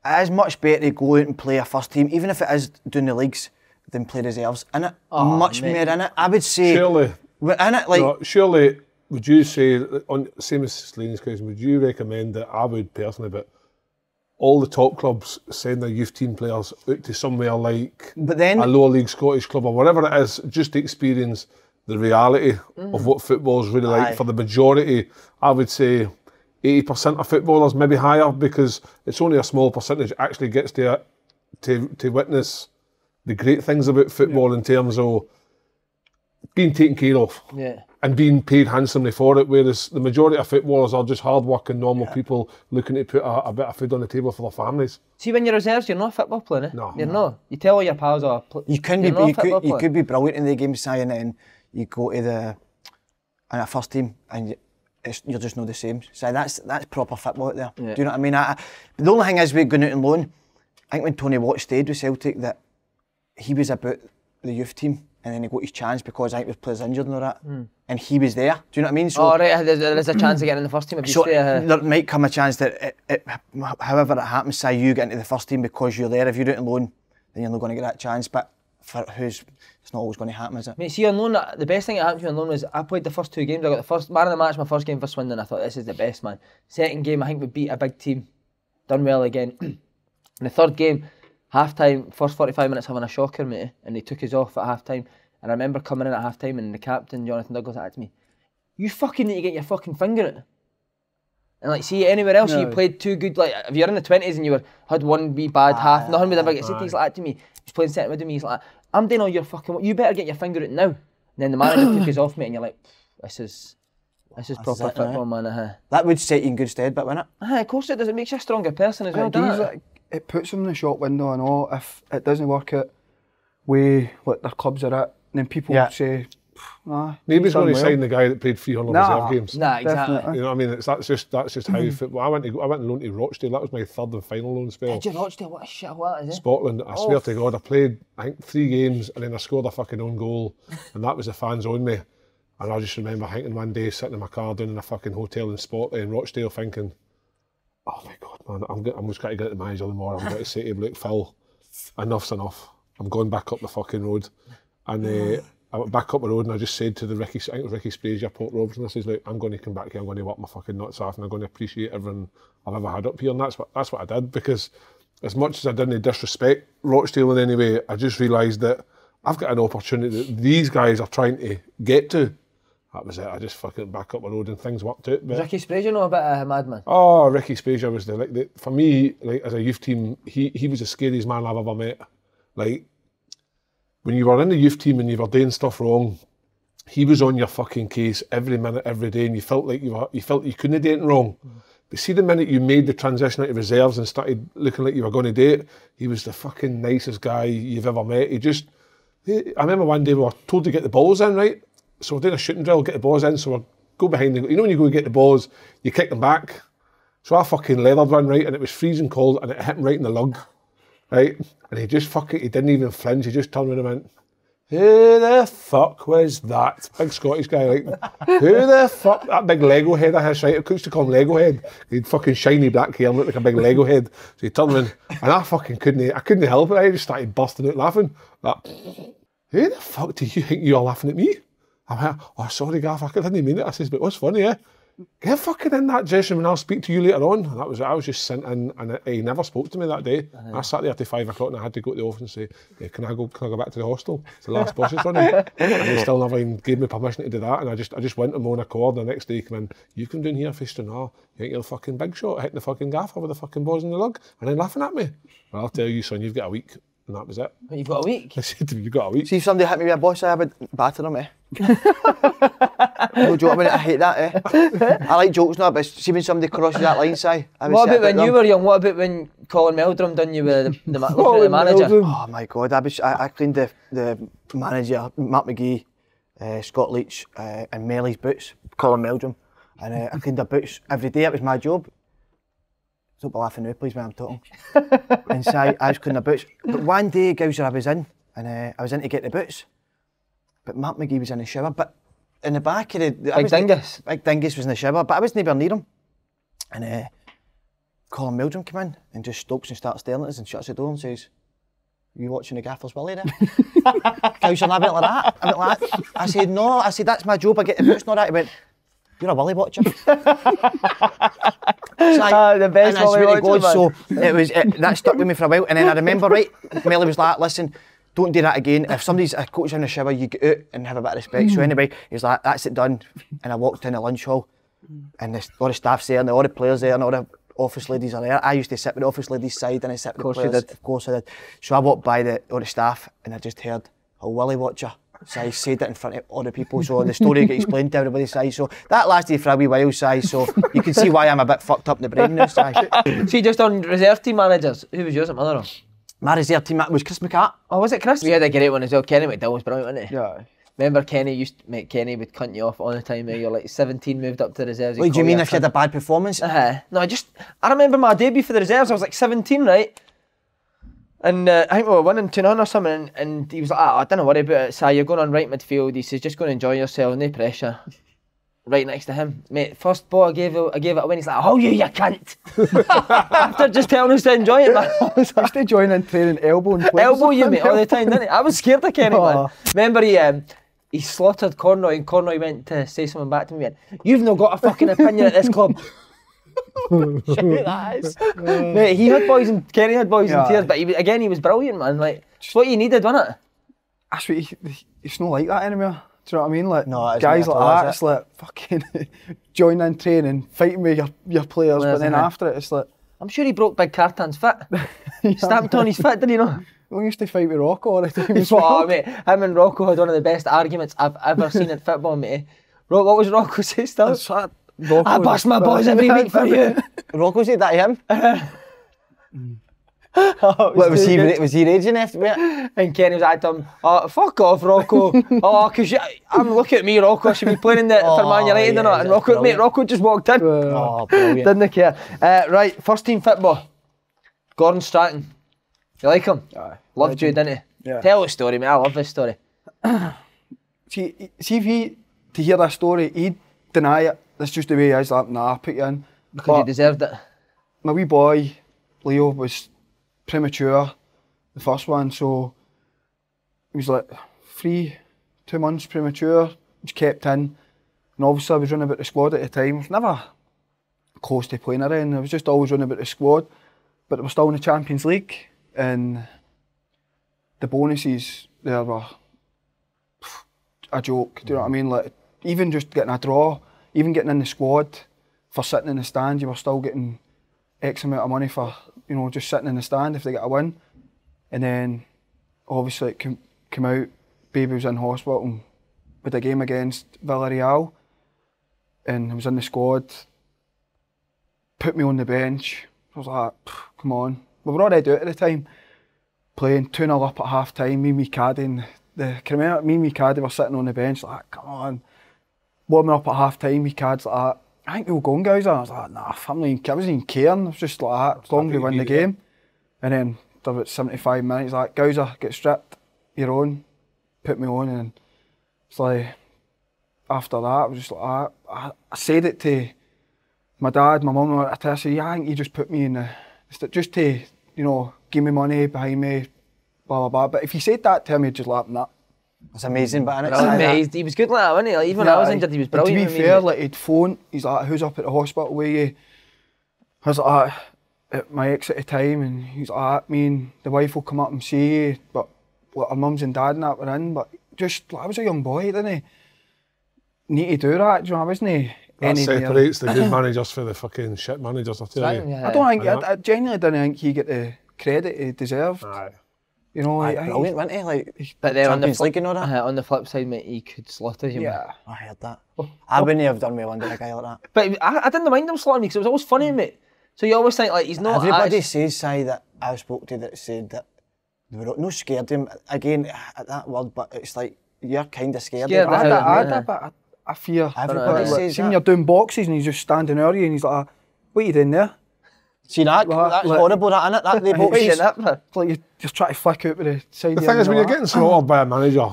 it is much better to go out and play a first team, even if it is doing the leagues, than play reserves, in it? Oh, much mate. more in it. I would say, Surely, in it, like, no, surely, would you say, on same as Selene's question, would you recommend that I would personally, but all the top clubs send their youth team players out to somewhere like but then, a lower league Scottish club or whatever it is, just to experience the reality of mm. what football is really like Aye. for the majority. I would say 80% of footballers, maybe higher, because it's only a small percentage actually gets to to to witness the great things about football in terms of being taken care of Yeah. And being paid handsomely for it. Whereas the majority of footballers are just hard-working, normal people looking to put a, a bit of food on the table for their families. See, when you're reserves, you're not a football player. Eh? No. You're not. You tell all your pals, oh, pl- You can be, you're not a you football could, you player. could be brilliant in the game, Si, and then you go to the in a first team and you, it's, you're just not the same. So that's that's proper football out there. Yeah. Do you know what I mean? I, I- the only thing is we're going out on loan. I think when Tony Watt stayed with Celtic, that he was about the youth team, and then he got his chance because I think his players injured and all that, and he was there. Do you know what I mean? So. Oh, right, there's, there's a chance of getting in the first team if you so stay. Uh, there might come a chance that, it, it, however it happens, say you get into the first team because you're there. If you're out on loan, then you're not going to get that chance. But for who's, it's not always going to happen, is it? Mate, see on loan, the best thing that happened to me on loan was I played the first two games. I got the first man of the match, my first game for Swindon. I thought this is the best man. Second game, I think we beat a big team, done well again. [clears throat] and the third game, half time, first 45 minutes having a shocker, mate, and they took us off at half time. And I remember coming in at half time and the captain, Jonathan Douglas, said to me, You fucking need to get your fucking finger in it. And like, see, anywhere else you played too good. Like, if you're in the twenties and you were had one wee bad half, nothing would ever get said. He's like that to me. He's playing centre with me. He's like, I'm doing all your fucking. You better get your finger in it now. And then the manager took his [coughs] off, mate, and you're like, this is, this is proper football, man. Uh-huh. That would set you in good stead, but wouldn't it? Aye, of course it does. It makes you a stronger person as well, It, gives doesn't it? It, it puts them in the shop window and all. If it doesn't work out way what their clubs are at, then people Yeah. say, nah. Nobody's he's done going to well." sign the guy that played 300 Nah. reserve games. Nah, exactly. Definitely. You know what I mean? It's, that's just that's just how mm-hmm. football. I went to I went on loan to Rochdale. That was my third and final loan spell. Did you Rochdale? What a shit what is it? Scotland. I swear to oh. God, I played I think three games and then I scored a fucking own goal, [laughs] and that was the fans on me. And I just remember thinking one day sitting in my car down in a fucking hotel in Spot in Rochdale, thinking, "Oh my God, man, I'm go- I'm just going to get the manager tomorrow. I'm going to say to him, look, Phil, enough's enough. I'm going back up the fucking road." And uh, I went back up the road and I just said to the Ricky, I think it was Ricky Sbragia, Port Robertson, I says, look, I'm going to come back here, I'm going to work my fucking nuts off and I'm going to appreciate everything I've ever had up here. And that's what, that's what I did because as much as I didn't disrespect Rochdale in any way, I just realised that I've got an opportunity that these guys are trying to get to. That was it. I just fucking back up the road and things worked out. But, Ricky Sbragia know a bit of uh, a madman. Oh, Ricky Sbragia was the like the, for me like as a youth team. He he was the scariest man I've ever met. Like when you were in the youth team and you were doing stuff wrong, he was on your fucking case every minute, every day, and you felt like you were you felt you couldn't do anything wrong. But see, the minute you made the transition out of reserves and started looking like you were going to do it, he was the fucking nicest guy you've ever met. He just, I remember one day we were told to get the balls in, right? So we're doing a shooting drill, get the balls in. So we go behind the, you know, when you go get the balls, you kick them back. So I fucking leathered one, right? And it was freezing cold and it hit him right in the lug, right? And he just fucking, he didn't even flinch. He just turned around and went, who the fuck was that? Big Scottish guy, like, who the fuck? That big Lego head I his, right? I used to call him Lego head. He'd fucking shiny black hair looked like a big Lego head. So he turned around, and I fucking couldn't, I couldn't help it. I just started busting out laughing. Like, who the fuck do you think you are laughing at me? I'm like, oh, sorry, Gaff, I didn't mean it. I says, but what's funny, eh? Get fucking in that dressing room and I'll speak to you later on. And that was it. I was just sent in and he never spoke to me that day. I sat there till five o'clock and I had to go to the office and say, "Yeah, can I go can I go back to the hostel? It's the last bus is running. [laughs] and he still never even gave me permission to do that. And I just I just went on my own accord. The next day he came in, you come down here, Fister, no, you think you're the fucking big shot, hitting the fucking gaffer with the fucking balls in the lug and then laughing at me. Well, I'll tell you, son, you've got a week. And that was it. But you've got a week. [laughs] I said to him, you've got a week. See if somebody hit me with a boss, I would batter them, eh? no joke, I mean, I hate that, eh? I like jokes now, but see when somebody crosses that line, Si, What about when them. you were young? What about when Colin Meldrum done you with the, the, ma- [laughs] looking the manager? Meldrum. Oh my God, I, was, I, I cleaned the, the manager, Mark McGhee, uh, Scott Leitch, uh, and Melly's boots, Colin Meldrum, and uh, I cleaned their boots every day. It was my job. Don't be laughing now, please, when I'm talking. and so I, I was cleaning their boots. But one day, Gowser, I was in, and uh, I was in to get the boots. But Mark McGhee was in the shower. But in the back of the. the I Big was- dingus. Big Dingus was in the shower, but I was nowhere near him. And uh, Colin Meldrum came in and just stops and starts staring at us and shuts the door and says, you watching the Gaffer's Willie there? Gowser, I went like that. I went like that. I said, no. I said, that's my job. I get the boots all that. He went, you're a Willie watcher. so I, Ah, the best and I swear God, watcher, so it was, it, that stuck with me for a while. And then I remember, right, Melly was like, listen, don't do that again. If somebody's a coach in the shower, you get out and have a bit of respect. So anyway, he's like, that's it done. And I walked in the lunch hall and the, all the staff's there and all the players there and all the office ladies are there. I used to sit with the office ladies' side and I sit with course the you players. did. Of course I did. So I walked by the all the staff and I just heard a Willie watcher. So I said it in front of all the people, so the story got explained to everybody. Si. So that lasted for a wee while, si. so you can see why I'm a bit fucked up in the brain now. Si. [laughs] See, just on reserve team managers, who was yours at Motherwell? My reserve team was Chris McCart. Oh, was it Chris? We had a great one as well. Kenny McDowall was brilliant, wasn't he? Yeah. Remember Kenny used to make Kenny would cunt you off all the time. You're like 17, moved up to the reserves. What do you mean a if you had a bad performance? Uh, no, I just I remember my debut for the reserves. I was like 17, right? And uh, I think we were winning 2 0 or something. And, and he was like, oh, I don't worry about it. Si, you're going on right midfield. He says, just go and enjoy yourself, no pressure. Right next to him, mate. First ball I gave it, I gave it away. and He's like, "Oh, you, you cunt!" [laughs] After just telling us to enjoy it, man. I was like, used join in training elbow and elbow you, mate, all the time, didn't he? I was scared of Kenny, man. Aw. Remember he um, he slaughtered Cornoy, and Cornoy went to say something back to me. Went, You've not got a fucking opinion at this club. [laughs] that is. [laughs] Mate, he had boys and Kenny had boys Yeah. in tears, but he, again, he was brilliant, man. Like, it's what you needed, wasn't it? That's what you, it's not like that anymore. Do you know what I mean? Like No, guys like all, that, it? it's like fucking [laughs] join in training, fighting with your, your players, Well, but then it? after it, it's like I'm sure he broke Big Cartan's foot. Stamped on his foot, didn't he know? we used to fight with Rocco all the time. as So, well. oh, mate, him and Rocco had one of the best arguments I've ever seen in football, mate. Ro- what was Rocco say still? It's like Rocco I was- bust my boys every week for you. [laughs] Rocco said that to him. [laughs] Oh, What, was, he, good. was he raging after it? And Kenny was like to him, oh, fuck off, Rocco. [laughs] oh, because I'm looking at me, Rocco. I should be playing in the, for Man Oh, United yeah, or not. And that's Rocco, mate. Rocco just walked in. Oh, brilliant. Didn't care. Uh, right, first team football. Gordon Strachan. You like him? Aye. Loved you, didn't he? Yeah. Tell the story, mate. I love this story. [clears throat] See, see if he to hear that story, he'd deny it. That's just the way he is. Like, nah, I put you in. Because he But deserved it. my wee boy, Leo, was premature, the first one, so he was like three, two months premature, was kept in. And obviously I was running about the squad at the time. Was never close to playing around. I was just always running about the squad. But they were still in the Champions League and the bonuses there were a joke. Do you know what I mean? Like even just getting a draw, even getting in the squad for sitting in the stand, you were still getting X amount of money for you know just sitting in the stand if they get a win. And then obviously it came, came out, baby was in hospital with a game against Villarreal, and I was in the squad. Put me on the bench. I was like, come on, we were already out at the time, playing two 0 up at half time. Me, and me caddy, and the remember me, and me caddy were sitting on the bench like, come on, warming up at half time. Me cad's like, I think we'll go on, guys. I was like, nah, I'm not even, I wasn't even caring. I was just like, that, as long as we win the game. And then about 75 minutes, like, Gowser, get stripped, you're on, put me on, and it's like, after that, I was just like, I, I, said it to my dad, my mum, I her, I said, yeah, I think you just put me in the, just to, you know, give me money behind me, blah, blah, blah. But if you said that to me, just like, nah. It's amazing, but innit? Brilliant, mate. He's- He was good like that, wasn't he? Like, even when I was Yeah, injured, he was and brilliant. To be me, fair, mate. like he'd phone, he's like, "Who's up at the hospital with you?" I was like, "Ah, "At my ex at the time," and he's like, ah, "Me and the wife will come up and see you," but like, our mums and dad and that were in. But just, like, I was a young boy, didn't he? Need to do that, do you know? I wasn't That any near- separates the good [laughs] managers for the fucking shit managers, I tell Strachan, you. yeah. I don't think, Aye. I, I genuinely don't think he get the credit he deserved. Aye. You know, Aye, I- I- brilliant, wasn't he? Like, But then on the flip, League and all that. uh, on the flip side, mate, he could slaughter you. man. yeah. I heard that. I wouldn't have done well under a guy like that. But I, I didn't mind him slaughtering me because it was always funny, mate. So you always think like he's not. Everybody actu- says, Si, that I spoke to that said that they were no scared him. Again, at that word, but it's like you're kind of scared, Scared I, of him. him. I, I, yeah. I, but I, I fear. Everybody Like, says see when that. you're doing boxes and he's just standing over you and he's like, "What are you doing there?" See that? Like- That's like- horrible, that, innit? That, the What are you boxes. doing that for? It's like you just try to flick out with the side. The thing is, when you're getting slaughtered by a manager,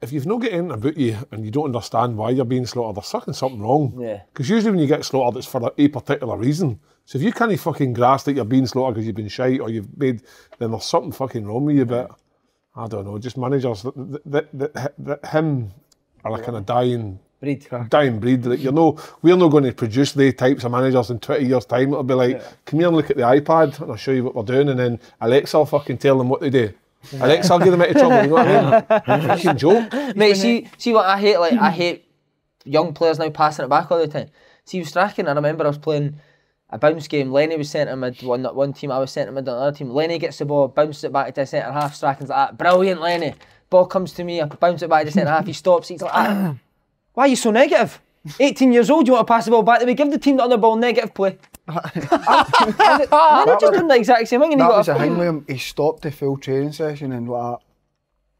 if you've not got anything about you and you don't understand why you're being slaughtered, there's fucking something wrong. Yeah. Because usually when you get slaughtered, it's for a, a particular reason. So if you can't fucking grasp that you're being slaughtered because you've been shite or you've made, then there's something fucking wrong with you. But I don't know, just managers that, that, that, that, that him are like kind of dying Breed. dying breed. Like, you know, we're not going to produce the types of managers in 20 years' time. It'll be like, come here and look at the iPad and I'll show you what we're doing. And then Alexa will fucking tell them what to do. Alex, I'll get them into trouble, you know what I mean? [laughs] Fucking joke. Mate, see, see what I hate? Like, I hate young players now passing it back all the time. See, with Strachan, I remember I was playing a bounce game. Lenny was centre mid one one team. I was centre mid on another team. Lenny gets the ball, bounces it back to the centre half. Strachan's like, that. brilliant, Lenny. Ball comes to me. I bounce it back to the centre half. He stops. He's like, ah, why are you so negative? 18 years old, you want to pass the ball back to me? Give the team the other ball, negative play. [laughs] Man, I just done the exact same thing. And he That got was a thing with him. He stopped the full training session and like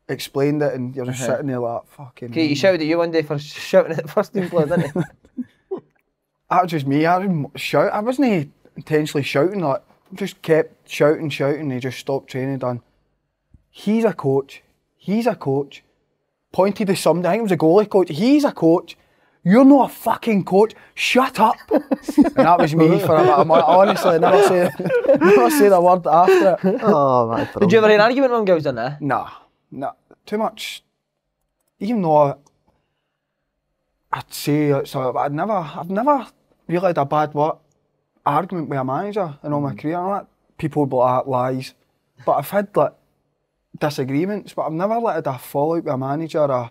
explained it, and you're just uh-huh. sitting there like fucking. Okay, he shouted at you one day for shouting at the first team player, didn't he? [laughs] [laughs] That was just me. I didn't shout. I wasn't intentionally shouting. Like just kept shouting, shouting. He just stopped training. Done. He's a coach. He's a coach. Pointed to somebody. I think it was a goalie coach. He's a coach. You're not a fucking coach. Shut up. [laughs] and that was me for about a bit. I'm honestly, never say, [laughs] never say the word after it. [laughs] Oh, man. Did you ever have an argument with him, girls, done that? Nah, nah, too much. Even though I, I'd say it's a, I'd never, I've never really had a bad what argument with a manager in all my mm. career. And that people would be like lies, but I've had like disagreements, but I've never like had a fallout with a manager or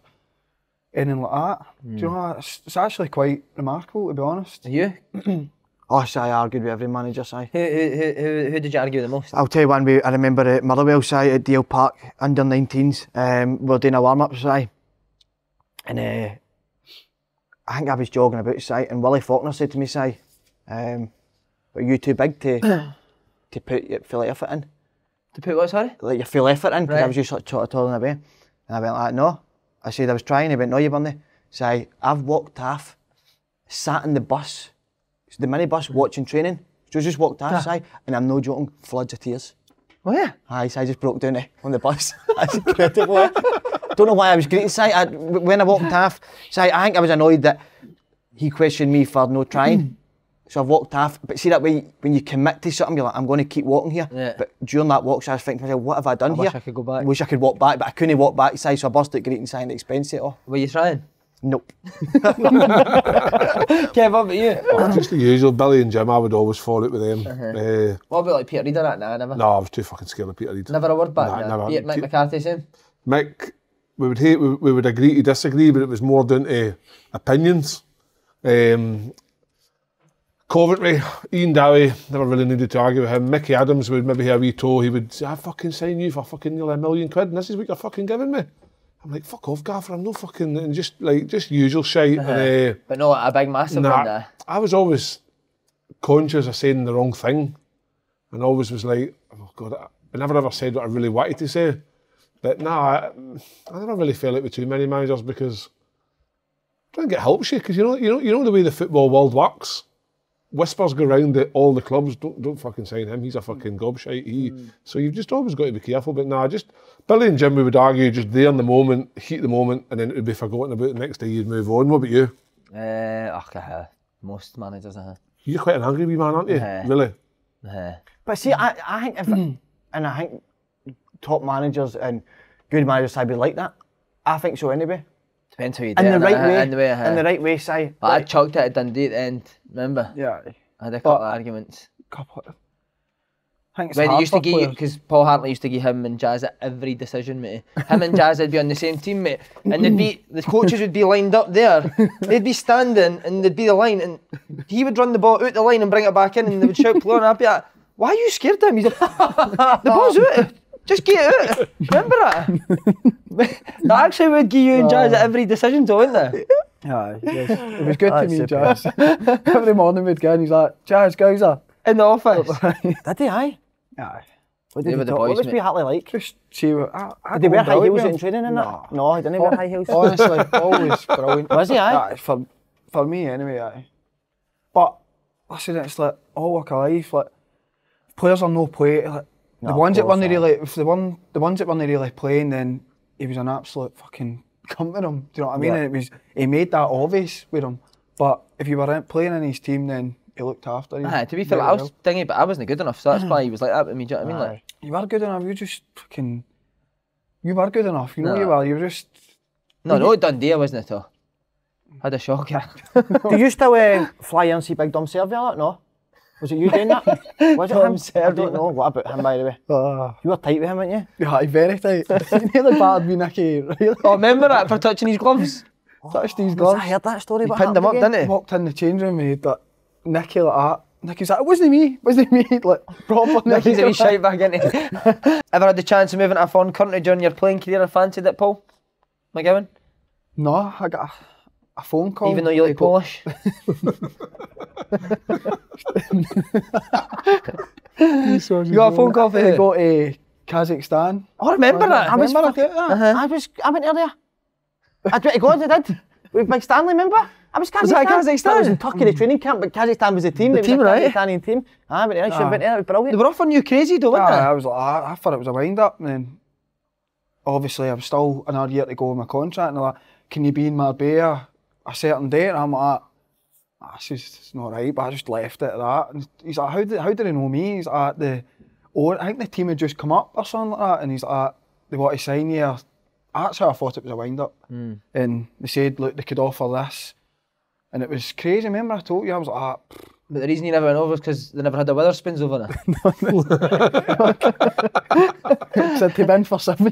anything like that. Do you know? It's, it's actually quite remarkable to be honest. Are you? [clears throat] Oh, si, I argued with every manager, si. Who, who, who, who, who did you argue with the most? I'll tell you one, we, I remember at Motherwell side at Dalziel Park, under 19s, um, we were doing a warm up side. And uh, I think I was jogging about side, and Willie Faulkner said to me, Si, um, are you too big to [clears throat] to put your full effort in? To put what, sorry? Like your full effort in? Because I was just sort of toddling away. And I went like, no. I said I was trying, he went, no, you weren't. So I, I've walked half, sat in the bus, the minibus watching training. So I just walked half, Si, and I'm no joking, floods of tears. Oh, yeah. Aye, so I just broke down eh, on the bus. [laughs] That's incredible. eh? Don't know why I was greeting Si. I, when I walked off, Si, I think I was annoyed that he questioned me for no trying. [laughs] so I've walked half, But see that way, when you commit to something, you're like, I'm going to keep walking here. Yeah. But during that walk, so I was thinking to myself, what have I done I here? wish I could go back. wish I could walk back, but I couldn't walk back, Si, so I burst out greeting Si and expense it all. Were you trying? Nope. [laughs] Kev, what about you? Just the usual. Billy and Jim, I would always fall out with them. Uh, What about like Peter Reid or that? Nah, never. no, I was too fucking scared of Peter Reid. Never a word back. Nah, nah. never. Peter, Mick Pe- McCarthy, same. Mick, we would hate, we, we would agree to disagree, but it was more down to opinions. Um, Coventry, Ian Dowie, never really needed to argue with him. Mickey Adams would maybe have a wee toe. He would say, I fucking sign you for fucking nearly a million quid, and this is what you're fucking giving me. I'm like, fuck off, Gaffer, I'm no fucking, and just like, just usual shit. And, uh, But no, a big massive one. Nah. I was always conscious of saying the wrong thing, and always was like, oh god, I never ever said what I really wanted to say. But nah, I, I never really fell out with too many managers because don't get help shit because you know, you know, you know the way the football world works. Whispers go round that all the clubs. Don't don't fucking sign him. He's a fucking gobshite. He, So you've just always got to be careful. But nah, just Billy and Jim, we would argue just there in the moment, heat the moment, and then it would be forgotten about. The next day you'd move on. What about you? Uh, oh, uh, most managers, uh, You're quite an angry wee man, aren't you? Yeah. Really? uh, But see, I, I think if, [clears throat] and I think top managers and good managers I'd be like that. I think so anyway. Depends how you do In it. the right way. In the way, In the right way, Si. But I Like, chucked it at Dundee at the end. Remember? Yeah, I had a couple But- of arguments. couple. Of, I think it's When he used to give because Paul Hartley used to give him and Jazz at every decision, mate. Him and Jazz would be on the same team, mate, and they'd be the coaches would be lined up there. They'd be standing and they'd be the line, and he would run the ball out the line and bring it back in, and they would shout, "Play on!" I'd be like, "Why are you scared of him?" He's like, "The ball's out. Just get out." Remember that? [laughs] they actually would give you and Jazz every decision, don't they? [laughs] Aye, ah, yes. It was good to That's me. Jazz. Every morning we'd go and he's like, Jazz, Gowser. In the office. [laughs] did he, aye? Aye. What They did were he the talk? What boys, was mate. we Hartley like? Just see what. I, I Did he wear don't high know heels about in training and No. that? No, he didn't wear high heels. Honestly, always brilliant. Was he, aye? Aye, for, for me anyway, aye. But, listen, it's like all work of life. Like, players are no play. Like, No, the ones that weren't really, if the one, the ones that weren't really playing, then he was an absolute fucking [laughs] cunt with them. Do you know what I mean? Yeah. And it was, he made that obvious with him. But if you were in- playing in his team, then he looked after you. Aye, to be fair, very I was well. thingy, but I wasn't good enough, so that's why he was like that with me. Do you know what I mean? Like, You were good enough. You just fucking. You were good enough. You know Nah. you were. You were just. no, no, Dundee, I wasn't at all. Had a shocker. [laughs] [laughs] Do you still uh, fly in and see Big Dom Serbia? Like, no? Was it you doing that? [laughs] Was it him? I don't know. What about him, by the way? Ah, You were tight with him, weren't you? yeah, aye, very tight. [laughs] he nearly battered me, Nicky. Really Oh, remember that for touching his gloves? [laughs] touched his gloves. I heard that story. He pinned him up, didn't he? Walked in the change room and he that Nicky like that. Nicky's like, it wasn't me, wasn't me. Like, proper Nicky's a wee shite back into Ever had the chance of moving to a foreign country during your playing career and fancied it, Paul? McGowan? No, I got a, a phone call. Even though you like Polish? You got a phone call for They who? go to Kazakhstan. Oh, I remember that. I was Remember I fucking, did that? Ah. Uh-huh. I was, I went earlier. I swear to God, I did. With Big Stanley, remember? I was Kazakhstan. Was that Kazakhstan? I was in Turkey, the training camp, but Kazakhstan was the team. The it was team, a right? Kazakhstani team. Ah, I went there, I should have went there, it was They were offering you crazy though, weren't Aye, they? I was like, I, I thought it was a wind up, and then obviously I was still another year to go on my contract, and they're like, can you be in Marbella a certain date? And I'm like, ah, this is it's not right, but I just left it at that. And he's like, how did how did he know me? He's like, the oh, I think the team had just come up or something like that, and he's like, they want to sign you. That's how I thought it was a wind up. Hmm. And they said, look, they could offer this. And it was crazy. Remember I told you I was like, ah, pfft, But the reason you never went over is because they never had the weather spins over there. [laughs] [laughs] said to bin for seven. [laughs]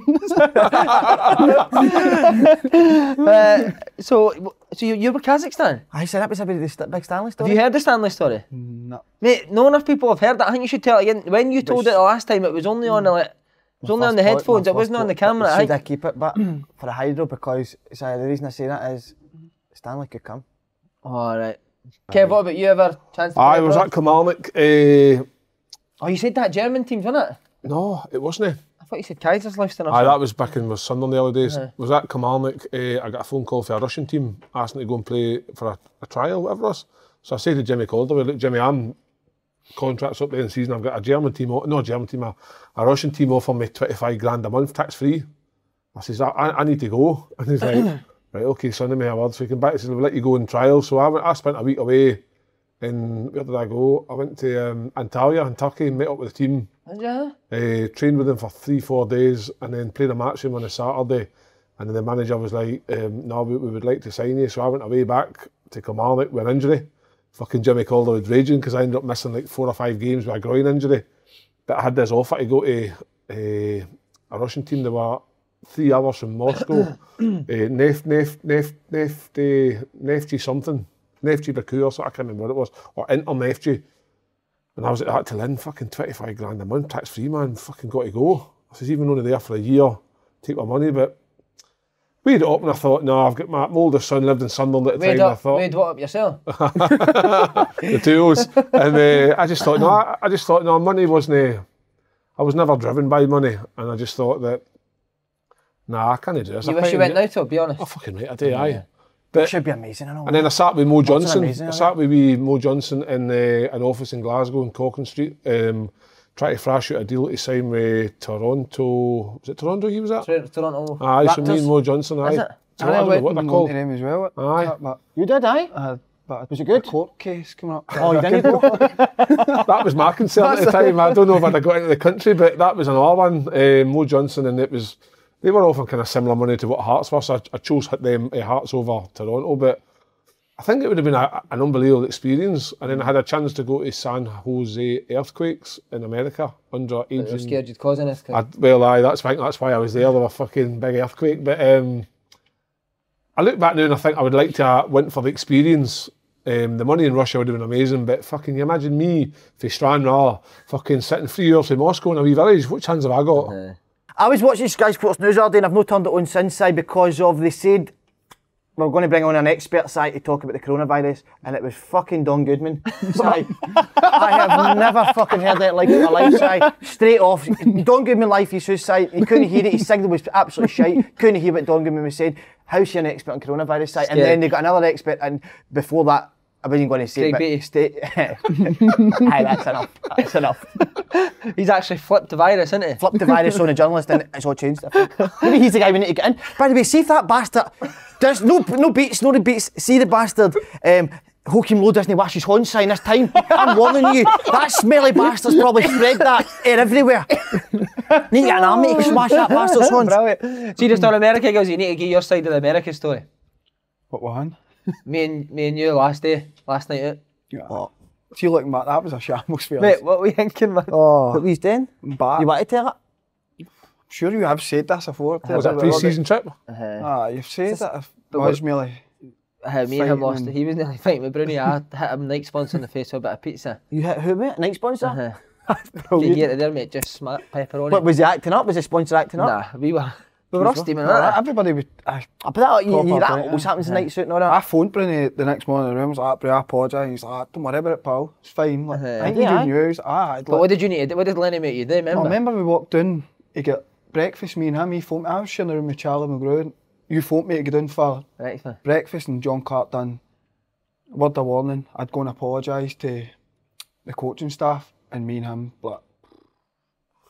uh, so, so you, you were Kazakhstan? I said that was a bit of the Big Stanley story. Have you heard the Stanley story? no. Mate, no enough people have heard that. I think you should tell it again. When you told it the last time, it was only on the, like, it was only on the headphones. It wasn't on the thought, camera. I Should think. I keep it? But for a hydro, because sorry, the reason I say that is Stanley could come. All right. Kev, what about you? Ever chance to I was abroad? at Kilmarnock. Uh, Oh, you said that German team, wasn't it? no, it wasn't. Thought you said Kaiserslautern Aye, that was back in son on the early days. Was that Kilmarnock. Uh, I got a phone call for a Russian team asking to go and play for a, a trial, whatever was. So I said to Jimmy Calder, look, Jimmy, I'm contracts up there in the season. I've got a German team, no a German team, a, a Russian team offering me 25 grand a month, tax free. I says, I, I need to go. [laughs] And he's like, [coughs] right, okay, send me a word. So he came back and said, we'll let you go in trial. So I, went, I spent a week away. And where did I go? I went to um, Antalya in Turkey, and met up with the team. Yeah. Uh, trained with them for three, four days, and then played a match with them on a Saturday. And then the manager was like, um, "No, we, we would like to sign you." So I went away back to Kilmarnock with an injury. Fucking Jimmy Calder was raging because I ended up missing like four or five games with a groin injury. But I had this offer to go to uh, a Russian team. There were three hours from Moscow. [coughs] uh, Neft, Neft, Neft, Neft, uh, Neftchi something. Neftchi Baku or something, I can't remember what it was. Or Inter Neftchi. And I was at that to Lynn, fucking 25 grand a month, tax free, man, fucking got to go. I says, even only there for a year, take my money, but weighed it up and I thought, no, I've got my, my oldest son lived in Sunderland at the Weighed time, I up, thought, weighed what up yourself? [laughs] [laughs] the tools. and uh, I just thought, no, I, I just thought, no, money wasn't, uh, I was never driven by money. And I just thought that, nah, I can't do this. I You wish you went now to, be honest. Oh, fucking right, I do, aye. It But, it should be amazing, I know. and then I sat with Mo Johnston. amazing, I sat with wee Mo Johnston in uh, an office in Glasgow in Cocken Street, um, trying to thrash out a deal to sign with Toronto. Was it Toronto he was at? Toronto. Aye, so me and Mo Johnston, aye. Is it? So I don't know what they're called. to them as well. Aye. But, you did, aye? uh, but Was it good? court case coming up. Oh, you [laughs] didn't go? [laughs] That was my concern at the time. I don't know if I'd have got into the country, but that was another one. Uh, Mo Johnston, and it was they were offering kind of similar money to what Hearts were. So I, I chose them uh, Hearts over Toronto, but I think it would have been a, an unbelievable experience. And then I had a chance to go to San Jose Earthquakes in America under Adrian. scared you'd cause anything. I, well, aye, that's why that's why I was there. They were fucking big earthquake. But um, I look back now and I think I would like to uh, went for the experience. Um, the money in Russia would have been amazing, but fucking you imagine me for Stranraer, fucking sitting three hours in Moscow in a wee village. What chance have I got? I was watching Sky Sports News all day and I've not turned it on since I because of they said we're going to bring on an expert side to talk about the coronavirus and it was fucking Don Goodman. [laughs] I have never fucking heard that like in my life, side. Straight off. Don Goodman life is suicide. You couldn't hear it. His signal was absolutely shite. Couldn't hear what Don Goodman was saying. How's he an expert on coronavirus side? And then they got another expert and before that I wasn't going to say Craig it, but stay. [laughs] [laughs] Aye, that's enough. That's enough. [laughs] He's actually flipped the virus, isn't he? flipped the virus on a journalist and it's all changed. Maybe he's the guy we need to get in. By the way, see if that bastard. There's no no beats, no beats. See the bastard. Um, Joachim Löw doesn't wash his horn sign this time. I'm warning you, that smelly bastard's probably spread that air everywhere. need to get an army to smash that bastard's horns. Brilliant. See, just on America, guys, you need to get your side of the America story. What one? Me and me and you last day, last night out. What? See, looking back, that was a shambles for us. Mate, what were you thinking, man? Oh, What were you doing? back. You want to tell it? sure you have said this before. Tell Was us it a pre-season trip? Uh, Ah, you've said that. It but was me uh, me and him lost He was nearly [laughs] fighting with Bruni. I hit him Nike sponsor in the face with a bit of pizza. You hit who, mate? Night sponsor? Uh-huh. [laughs] Did you get it there, mate? Just smack pepperoni. What, was he acting up? Was the sponsor acting up? Nah, we were we were off steaming. Everybody would. I, Oh, but that, you, you, that always yeah. happens in night suit and all that. I phoned Bruni the next morning in the room. I was like, Bruni, I apologise. He's like, don't worry about it, pal. It's fine. Like, Uh-huh. I think Yeah, you knew. I'd But like, what did you need to? What did Lenny make you do? Remember? I remember we walked in to get breakfast, me and him. He phoned me. I was sharing the room with Charlie Mulgrew. You phoned me to get in for fine. breakfast, and John Clark done word of warning. I'd go and apologise to the coaching staff, and me and him, But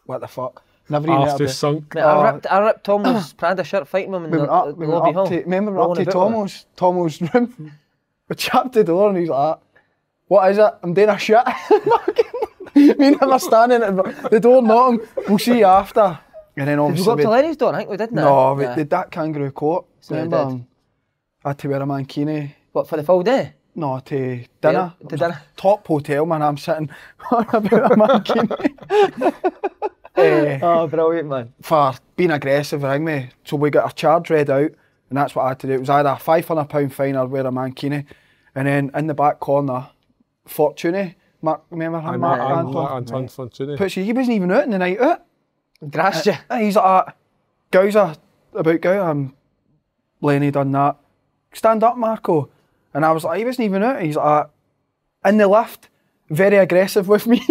what the fuck? Never even heard After of sunk. Mate, Oh. I ripped, I ripped Tomo's [clears throat] Prada shirt fighting him in We the, went up, the we lobby went up hall. to, remember we went up Rolling to about with it. Tomo's, Tomo's room. we [laughs] chapped the door and he's like, what is it? I'm doing a shit. [laughs] Me and him are standing at the door knocking. We'll see you after. And then Did we obviously go up we- to Lenny's door? I think we didn't. No, we Nah. did that kangaroo court. So remember? um, I had to wear a mankini. What, for the full day? No, to dinner. to dinner. Top hotel, man. I'm sitting [laughs] on about a mankini. Eh, Oh, brilliant, man. for being aggressive, ring me. So we got a charge read out, and that's what I had to do. It was either a five hundred pound fine or wear a mankini, and then in the back corner, Fortuné, Mark, remember him, And Mark Anton, Anton. Anton Fontuni. Puts you, he wasn't even out in the night out. Grassed you. And he's like, ah, Gowser, about Gow, um, Lenny done that. Stand up, Marco. And I was like, he wasn't even out. He's like, ah, in the lift, very aggressive with me. [laughs]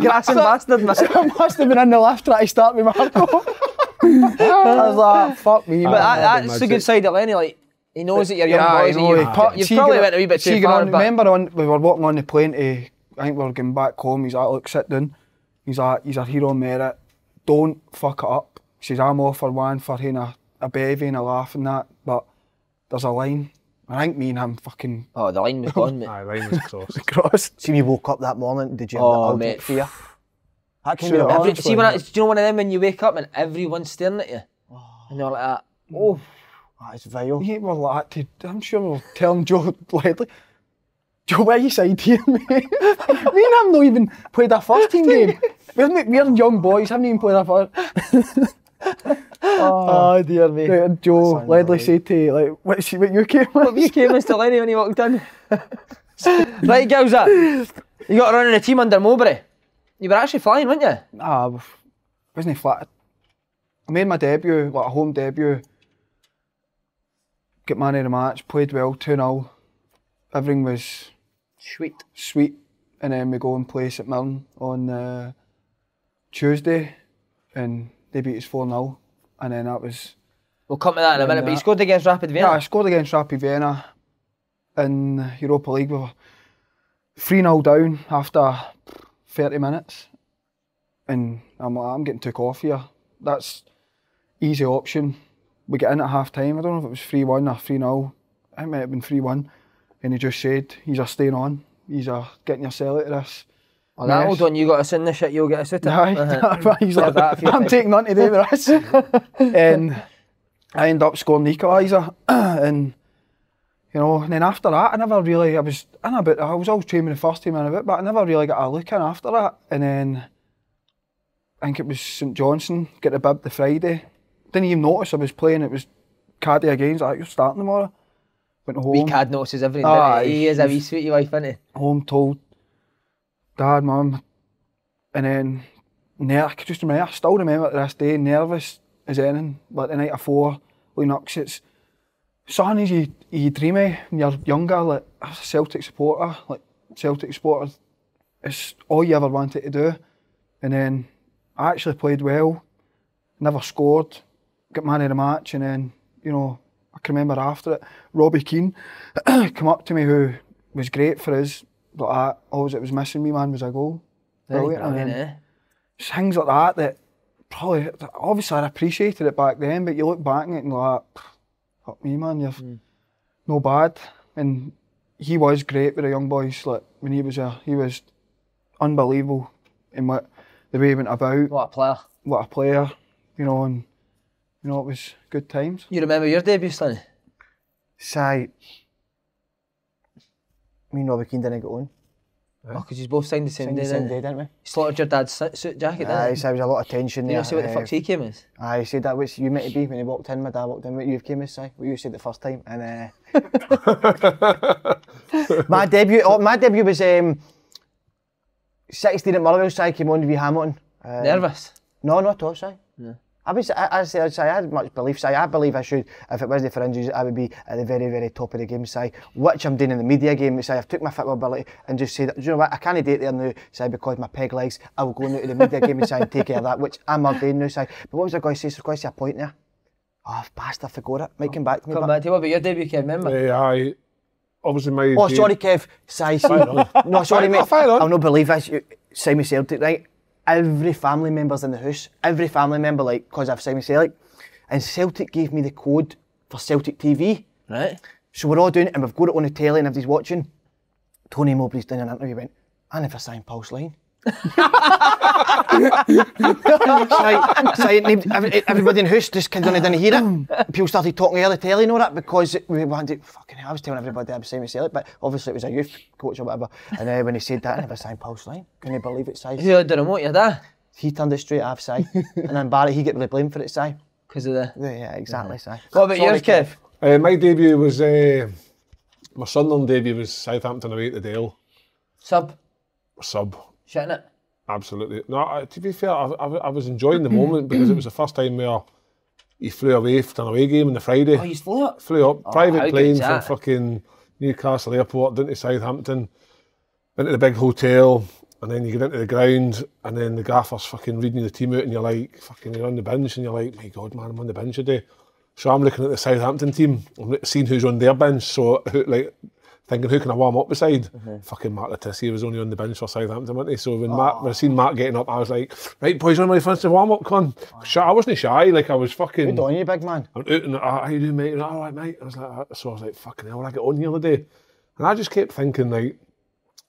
Grassing bastard, man. I must have been in the lift trying to start with Marco. [laughs] I was like, fuck me. But that, that's the good side of Lenny. Like, he knows that you're young Yeah, boys I and know, you've, he you've probably went a wee bit too far. on- remember on, we were walking on the plane to, I think we were getting back home, he's like, look, sit down. He's like, he's a hero merit. Don't fuck it up. He says, I'm all for one for having a, a bevy and a laugh and that, but there's a line. I think me and him fucking Oh, the line was gone, mate. Aye, line was crossed. [laughs] crossed. See, when you woke up that morning, did you have Oh, that mate. fear? That kind Sure, of honestly, Every, see, when I, do you know one of them when you wake up and everyone's staring at you? Oh. And you're like that. Oh, that is vile. He were like, to, I'm sure we were telling Joe Ledley, Joe, where you side here, [laughs] mate? me and him not even played a first team game. We're, we're young boys, haven't even played a first. [laughs] Oh, oh dear me. Right, Joe Ledley said to like, what, see what eh, you came What you came, Mr. Lenny, when he walked in? [laughs] right, girls, that. You got to run in a team under Mowbray. You were actually flying, weren't you? Nah, w- wasn't flat. I made my debut, like a home debut. Get man of the match, played well, 2 0. Everything was Sweet. sweet. And then we go and play St Mirren on uh, Tuesday, and they beat us 4 0. And then that was. We'll come to that in a minute, but you uh, that. scored against Rapid Yeah, I scored against Rapid Vienna in Europa League. We were 3 0 down after 30 minutes. And I'm like, I'm getting took off here. That's easy option. We get in at half time. I don't know if it was 3 1 or 3 0. It might have been 3 1. And he just said, He's a staying on. He's a getting yourself out of this. Oh, that mess." old one, you got us in the shit, you'll get us out of. Uh-huh. He's like, a I'm taking nothing to do with this. [laughs] and I end up scoring the equaliser. [clears throat] and, you know, and then after that, I never really, I was in a bit, I was always training the first team in a bit, but I never really got a look in after that. And then I think it was St Johnstone, get the bib the Friday. Didn't even notice I was playing, it was Caddy again, like, you're starting tomorrow. Went home We cad notices everything, he? He is a wee sweetie wife, isn't he? home told dad, mum, and then ner- I can just remember, I still remember to this day, nervous as anything, like the night before, looking up, 'cause it's something you, you dream of when you're younger, like a Celtic supporter, like Celtic supporter, it's all you ever wanted to do. And then I actually played well, never scored, got man of the match, and then, you know, I can remember after it, Robbie Keane [clears throat] come up to me who was great for us, but I, all that was missing me, man, was a goal. Brilliant, and brilliant, eh? Things like that that probably, obviously I appreciated it back then, but you look back on it and like, fuck me, man, you've no bad. And he was great with the young boys. Like when he was a, he was unbelievable in what the way he went about, What a player. what a player, you know, and you know it was good times. You remember your debut, Sonny? Si, me and Robbie Keane didn't get on. Oh, because you both signed the same Signed day. the same didn't day, you? didn't we? Slaughtered your dad's suit jacket, Aye, didn't so there was a lot of tension you? there. You know, see what the uh, fuck's he came as? I said that was you meant to be when he walked in. My dad walked in. What you came as, say? What you said the first time, and uh, [laughs] my debut. Oh, my debut was um, 16 at Motherwell. Si came on to be Hamilton. Uh, Nervous. No, not at all, Si. I was, I, I said, Si, I had much belief, Si. I believe I should, if it wasn't for injuries, I would be at the very, very top of the game, Si. Which I'm doing in the media game, Si. I've took my football ability and just said, you know what, I can't date there now, Si, because my peg legs, I will go into the media game and Si and take care of that, which I'm all doing now, Si. But what was I going to say? So I was going to say a point there. Oh, bastard, I forgot it. Might come back to me. Come but- back to you. What about your debut, Kev? Remember? Uh, I obviously my. Oh, sorry, Kev. Si, see, no, sorry, Fire- mate. fire on. I'll not believe this. You, Simon Celtic, right? Every family member's in the house. Every family member, like, because I've Simon Celtic. And Celtic gave me the code for Celtic TV. Right? So we're all doing it and we've got it on the telly and everybody's watching. Tony Mowbray's done an interview, went, I never signed Paul Slane. It's like- it's every- everybody in the house just kind of didn't hear it. People started talking over the telly and all that because we wanted, fucking hell, I was telling everybody I was Simon Celtic, but obviously it was a youth coach or whatever. And uh, when he said that, I never signed Paul Slane. Can you believe it, Si. Who had the remote? Your dad? He turned it straight off, Si. and then Barry, he get really blamed for it, Si. Because of the. Yeah, exactly, Si. What about Sorry, yours, Kev? Uh, my debut was uh, my Sunderland debut was Southampton away at the Dale Sub? sub. Shitting it? Absolutely. No, I- to be fair, I, I, I was enjoying the moment because it was the first time where he flew away for an away game on the Friday. Oh, you flew up? flew up, oh, how private plane from fucking Newcastle Airport down to Southampton, into the big hotel, and then you get into the ground, and then the gaffer's fucking reading the team out, and you're like, fucking, you're on the bench, and you're like, my God, man, I'm on the bench today. So I'm looking at the Southampton team, I'm seeing who's on their bench, so who, [laughs] like, thinking who can I warm up beside? Mm-hmm. Fucking Matt Le Tissier was only on the bench for Southampton, wasn't he? So when Mark, when I seen Mark getting up, I was like, right, boys, on my fans to warm up, con. Shy, I wasn't shy, like I was fucking. Good on you, big man. I'm out and uh, how you doing, mate? All right, mate. I was like, uh, so I was like, fucking hell, I get on the other day, and I just kept thinking like,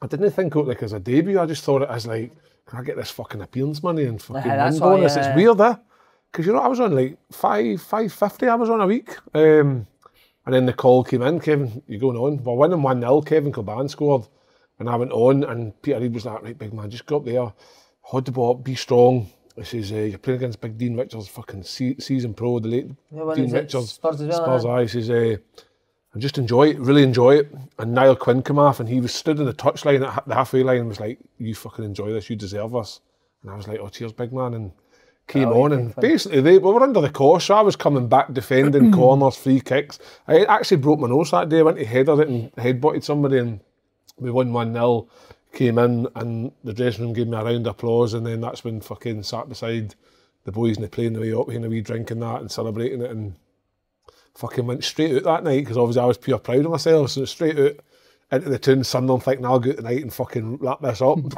I didn't think of it like as a debut. I just thought it as like, can I get this fucking appearance money and fucking that's win bonus? yeah, it's yeah. weird, eh? Because you know I was on like five five fifty. I was on a week, um, and then the call came in. Kevin, you're going on? Well, We're winning one 0 Kevin Coban scored, and I went on, and Peter Reid was like, right, big man, just go up there, hold the ball, be strong. This is uh, you're playing against Big Dean Richards, fucking se- season pro, the late Yeah, Dean? Richards, Spurs as well, Spurs. He says, uh, and just enjoy it, really enjoy it. And Niall Quinn came off and he was stood in the touchline at the halfway line and was like, you fucking enjoy this, you deserve this. And I was like, oh, cheers, big man. And Oh, came Oh, on and fan. basically they we were under the cosh. So I was coming back defending [clears throat] corners, free kicks. I actually broke my nose that day. I went to header it and headbutted somebody and we won 1 0. Came in and the dressing room gave me a round of applause and then that's when fucking sat beside the boys in the plane the way up, having a wee drink and that and celebrating it and fucking went straight out that night because obviously I was pure proud of myself. So straight out into the tune, Sunderland thinking I'll go out tonight and fucking wrap this up. [laughs]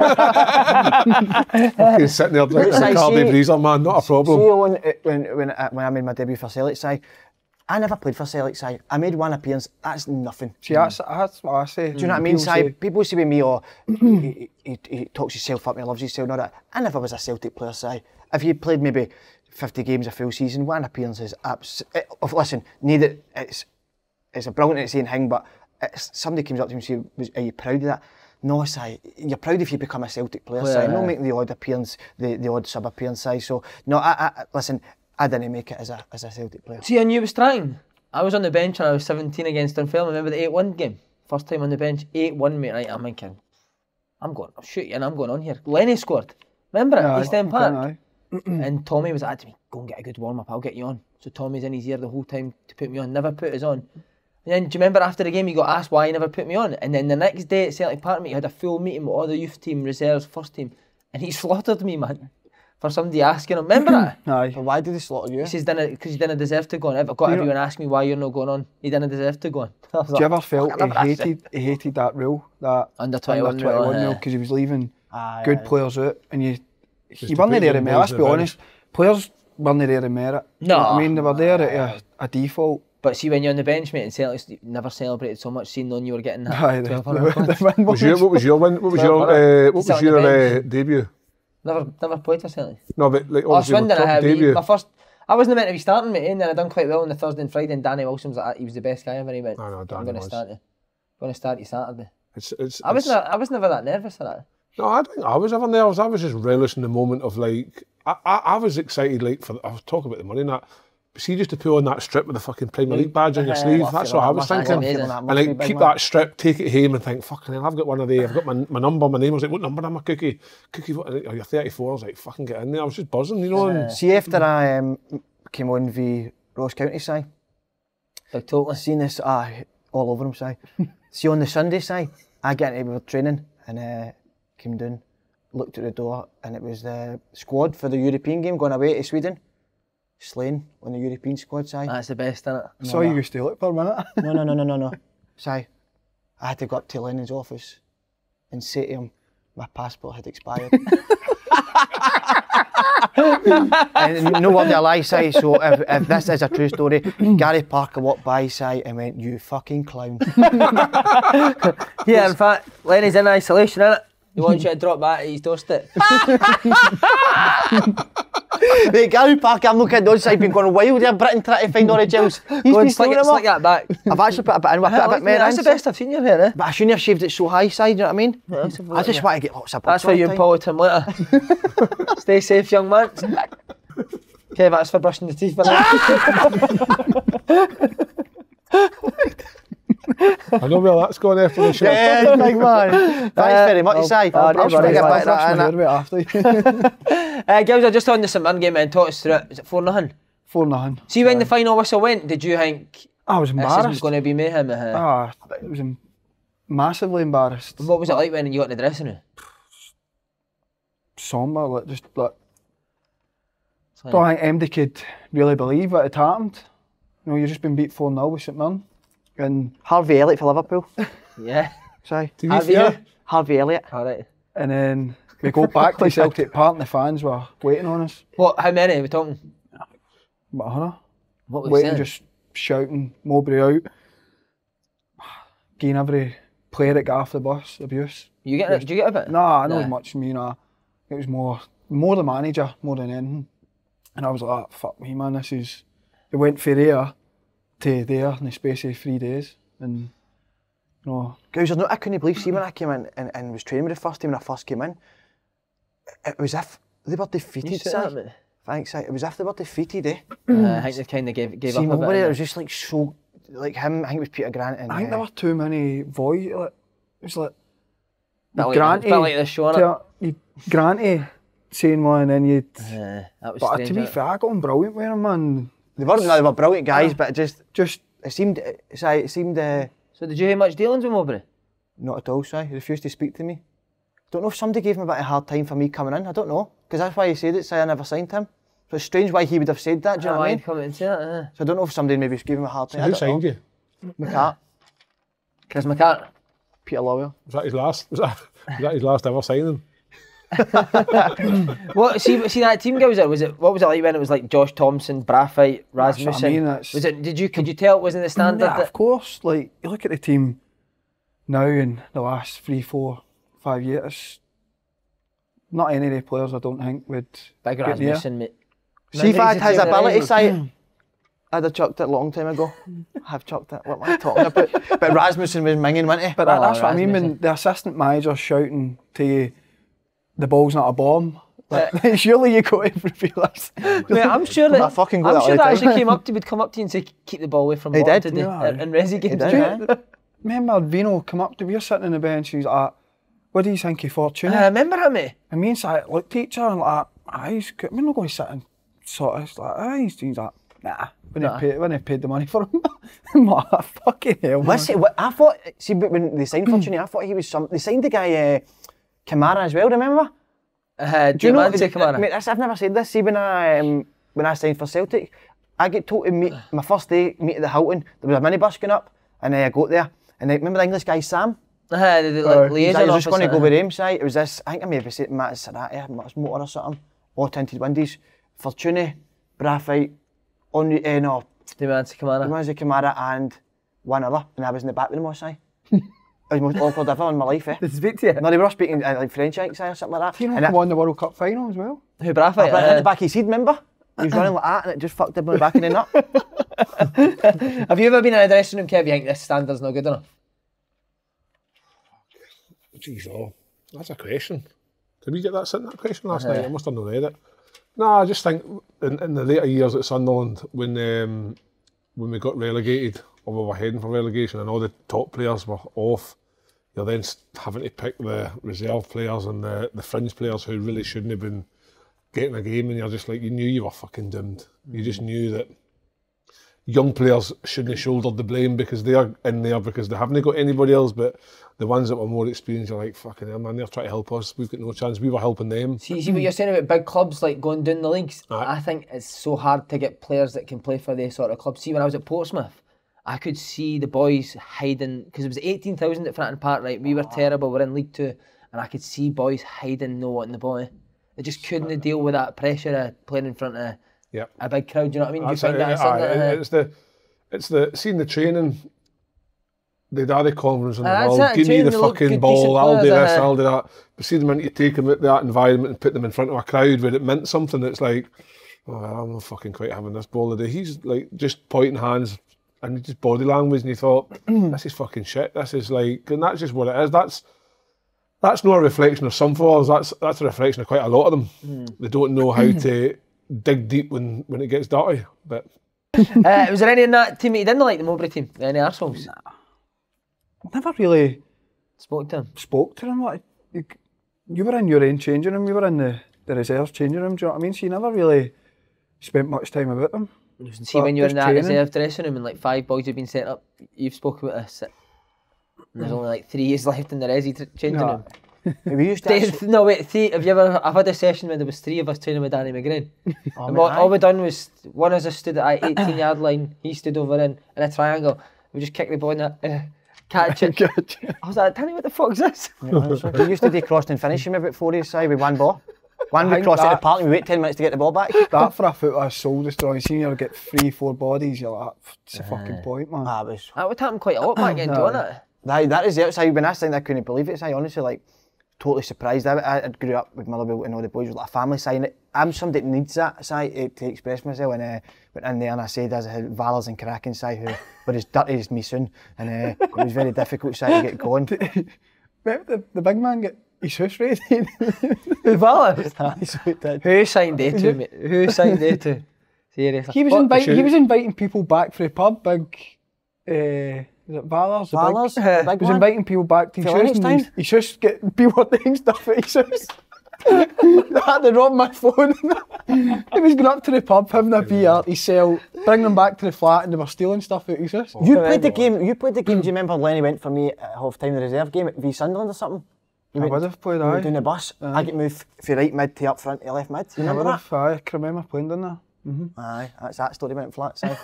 fucking sitting there drinking But a see- Cardi Breezer, man, not a problem. See, on, uh, when, when, uh, when I made my debut for Celtic side, I never played for Celtic side. I made one appearance. That's nothing. See, that's, that's what I say. Do you know what I mean? Si? People say with me, oh, he, he, he talks himself up and he loves himself and all that. I never was a Celtic player, Si. If you played maybe 50 games a full season, one appearance is abs- eh, listen, neither it's it's a brilliant at saying thing, but it's, somebody comes up to me and says, Are you proud of that? No, Si, you're proud if you become a Celtic player, Si. Player, No aye. making the odd appearance, the, the odd sub appearance, Si. So, no, I, I, I- listen, I didn't make it as a, as a Celtic player. See, I knew he was trying. I was on the bench when I was 17 against Dunfermline. Remember the 8 1 game? First time on the bench, 8 1, mate. Right, I'm thinking, I'm going, I'll shoot you and I'm going on here. Lenny scored. Remember it? Aye, East End Park. and Tommy was like to me, go and get a good warm up, I'll get you on. So Tommy's in his ear the whole time to put me on, never put us on. And then do you remember after the game you got asked why he never put me on? And then the next day at Celtic Park, mate, he had a full meeting with all the youth team, reserves, first team, and he [laughs] slaughtered me, man. For somebody asking him, remember that? [clears throat] Aye. But why did he slaughter you? He says, because you didn't deserve to go on. I've got you know- everyone ask me why you're not going on. He didn't deserve to go on. [laughs] I Do like, you ever felt he hated he hated that rule that Under 21 under 21 rule because he was leaving Aye, good aye. players out and you to you weren't put there young in merit. Let's be honest, players weren't there in merit. You know I mean they were there at a, a default. But see, when you're on the bench, mate, and Celtic's never celebrated so much, seeing knowing you were getting that. Aye, the, the, the Was your, what was your win? What was your uh, what was your uh, debut? Never, never played for Celtic. No, but like Oh, obviously your Swindon, I have. debut. My first, I wasn't meant to be starting, mate, and then I done quite well on the Thursday and Friday. And Danny Wilson was like, he was the best guy ever. He went, I know, I'm going to start you. Going to start you Saturday. It's, it's, I was it's- not, I was never that nervous at that. No, I don't think I was ever nervous. I was just relishing the moment of like, I, I, I was excited like for, I was talking about the money and that. See, just to put on that strip with the fucking Premier League badge on your sleeve, must that's what I was thinking. And must like, keep that strip, take it home and think, fucking hell, I've got one of the, I've got my, my number, my name. I was like, what number am I, Cookie? Cookie, what, oh, you're 34. I was like, fucking get in there. I was just buzzing, you know. And See, after I um, came on the Ross County side, Like totally. seen this ah, all over him side. [laughs] See on the Sunday side, I get into the training and uh, came down, looked at the door, and it was the squad for the European game going away to Sweden. Slane on the European squad side. That's the best, isn't it? Saw you used to look for a minute. No, no, no, no, no, no. [laughs] Say, I had to go up to Lennon's office and say to him my passport had expired. [laughs] and no word of a lie, say, so if, if this is a true story, [clears throat] Garry Parker walked by, say, and went, you fucking clown. [laughs] Yeah, in fact, Lenny's in isolation, innit? He wants you to drop back at his doorstep. Mate, Garry Parker, I'm looking at those side, been going wild here, Britain trying to find the gels. [laughs] He's Go been slick, it, slick that back. [laughs] I've actually put a bit in, with a bit, a bit more That's the best I've seen your hair, eh? But I shouldn't have shaved it so high side, you know what I mean? That's I just want to get lots of That's for you and the Paul Tim later. [laughs] Stay safe, young man. Okay, that's for brushing the teeth. By the way. I know where that's going after the show. Yeah, big man. Thanks very much, Si. I'll to worries, get I'll back to that. my hair innit? bit after. [laughs] [laughs] uh, girls, are just on the St Mirren game and talk us through it. Is it 4 nothing? Four nothing. See, when the final whistle went, did you think I was this is embarrassed. going to be mayhem? Uh, Ah, it was em- massively embarrassed. What was it like when you got in the dressing room? Somber, like just like. like- Don't think MD could really believe it had happened. You know, you've just been beat 4 0 with St Mirren. And Harvey Elliott for Liverpool. [laughs] Yeah. Si. To be Have fair. Harvey Elliott. All right. and then we go back to Celtic Park and the fans were waiting on us. What? How many are we talking? About a hundred. What was Waiting, saying? just shouting Mowbray out. Getting every player that got off the bus abuse. You get it? Did you get a bit? Nah, not Nah. as much as me, nah. It was more more the manager, more than anything. And I was like, "Ah, fuck me, man, this is. It went from there to there in the space of three days. And, you know, Guys, I couldn't believe, see when I came in and, and was training with the first team when I first came in, it was as if they were defeated, Si. Thanks, Si. It was as if they were defeated, eh? Uh, I think they kind of gave, gave See, up a bit. it was just like so, like him, I think it was Peter Grant and... I think uh, there were too many voice. Like, it was like, Granty, this show, you Granty saying one and then you'd. Uh, that was But strange. to be fair, I got on brilliant with him, man. They weren't no, they were brilliant guys, but it just, Just it seemed, Si, it seemed, uh, So did you have much dealings with Mowbray? not at all, Si. He refused to speak to me. Don't know if somebody gave him a bit of a hard time for me coming in, I don't know. Because that's why he said it, Si, I never signed him. So it's strange why he would have said that, do you know what I mean? come and say that. Uh. So I don't know if somebody maybe gave him a hard time. I who don't signed know. you? McCart, Chris McCartney. Peter Lawwell. Was that his last? Was that, was that his last ever signing? [laughs] What? See, see that team girls. Was it? What was it like when it was like Josh Thompson, Braafheid, That's what I Rasmussen? mean, that's- Was it? Did you? Could you tell it wasn't the standard? Yeah, that- of course. Like you look at the team now in the last three, four, five years. Not any of the players I don't think would Big get there. Rasmussen, mate. See if I had his Amazing ability, team, Si, I'd have chucked it a long time ago. [laughs] I've chucked it. What am I talking about? but Rasmussen was minging, wasn't he? But that, Oh, that's what I mean when the assistant manager's shouting to you, the ball's not a bomb. Like, [laughs] surely you got to feel this. Mate, I'm sure that I fucking I'm sure that actually came up to would come up to you and say keep the ball away from He Morton did, today yeah. in, in Resi games. did, didn't Remember Vino come up to me, we're sitting on the bench, he's like, what do you think of Fortuné? I remember him, mate. And me and Si looked at each other and like, ah, he's good. We're not going to sit and sort of, like, ah, he's, he's like, nah, when Nah. they paid, when paid the money for him. [laughs] I'm like, fucking hell. man." Listen, what, I thought, see, when they signed Fortuné, I thought he was some. They signed the guy, uh, Kamara as well, remember? Uh, Do you know? Kamara. Mate, that's- I've never said this. See, when I um, when I signed for Celtic, I get told to meet my first day meet at the Hilton. There was a minibus going up, and uh, I got there, and I remember the English guy Sam. Uh, the, the, Uh, like, liaison like, I was just going to go with him. Side. It was this. I think I maybe said Matt Sarati, Matt's motor or something. All tinted windows. Fortuné, Braafheid, on uh, no, Diomansy Kamara. Manzi Kamara, and one other, and I was in the back with them all. [laughs] Side. it was the most awkward ever in my life. Eh? Did he speak to you? No, they were all speaking uh, like French, I think, Si, or something like that. You know, and I, won the World Cup final as well. Who Braafheid? I hit the Uh, back of his head, remember? He was running like that and it just fucked him on the back of the nut. [laughs] have you ever been in a dressing room, Kev? You think this standard's not good enough? Jeez, oh, that's a question. Did we get that sent that question last night? I must have not read it. No, I just think in, in the later years at Sunderland, when um, when we got relegated, or we were heading for relegation, and all the top players were off, you're then having to pick the reserve players and the, the fringe players who really shouldn't have been getting a game, and you're just like, you knew you were fucking doomed. You just knew that young players shouldn't have shouldered the blame because they are in there because they haven't got anybody else. But the ones that were more experienced are like, fucking hell, man, they're trying to help us. We've got no chance. We were helping them. See, see what you're saying about big clubs like going down the leagues. Aye. I think it's so hard to get players that can play for the sort of clubs. See, when I was at Portsmouth, I could see the boys hiding because it was eighteen thousand at Fratton Park. Right, we were terrible. We're in League Two, and I could see boys hiding, no wanting the boy. They just couldn't deal with that pressure of playing in front of Yeah. a big crowd. Do you know what I mean? You find it, that aye, that, uh, it's the it's the seeing the training. The confidence in the that's world. Give me the fucking good, ball. I'll do this. aye. I'll do that. But see them you take them out that environment and put them in front of a crowd where it meant something. It's like, oh, I'm not fucking quite having this ball today. He's like just pointing hands and just body language, and you thought, [clears throat] this is fucking shit. This is like, and that's just what it is. That's that's not a reflection of some footballers. That's that's a reflection of quite a lot of them. Hmm. They don't know how [clears throat] to dig deep when when it gets dirty. But uh, was there any in that team that you didn't like the Mowbray team? Any arseholes? Never really Spoke to him. spoke to him. Like, you, you were in your own changing room, you were in the, the reserves changing room, do you know what I mean? So you never really spent much time about them. See, when you're in that reserve dressing room and like five boys have been set up, you've spoken about this. And there's only like three years [laughs] left in the resi tr- changing No. room. We used [laughs] to actually, no, wait, three, have you ever? I've had a session where there was three of us training with Danny McGrain. Oh, and what, all we done was one of us stood at our 18 [coughs] yard line, he stood over in in a triangle. We just kicked the ball in that, uh, catch it. [laughs] I was like, Danny, what the fuck's this? honestly, we used to do crossing and finishing about four years side with one ball. One we think cross it at the that- park and we wait 10 minutes to get the ball back. [laughs] that for a foot a soul destroying. Seeing you get three, four bodies, you're like, what's the fucking point, man? It was, That would happen quite a lot back [clears throat] then, No. don't it? that, that is the outside. When I think I couldn't believe it, I honestly like totally surprised. I, I, I grew up with my Motherwell and all the boys was like a family sign. I'm somebody that needs that side to, to express myself. And uh, went in there and I said, as I had Valors and Kraken side who were as dirty as me soon. And uh, it was very difficult side to get going. [laughs] Remember the, the big man get his house raided? Valor. Aye, so it did. [laughs] [laughs] Who signed they to, mate? Who signed they [laughs] to? Seriously. he was What? inviting. He was inviting people back for the pub. Big, uh, is it Valors? The big- Valors, the He big was one. inviting people back to his For house. And Liechtenstein? his, his house get people doing stuff at his house. I had to rob my phone. he was going up to the pub, having a beer, he sell, bring them back to the flat, and they were stealing stuff at his house. You played the game. You played the game. Do you remember Lenny went for me at half time the reserve game at V Sunderland or something? You I went- would have played. we were Aye. doing the bus. I get moved from right mid to up front to left mid. You I remember would that? have. Aye, I can remember playing down there. Mm-hmm. Aye, that's that story went flat. So.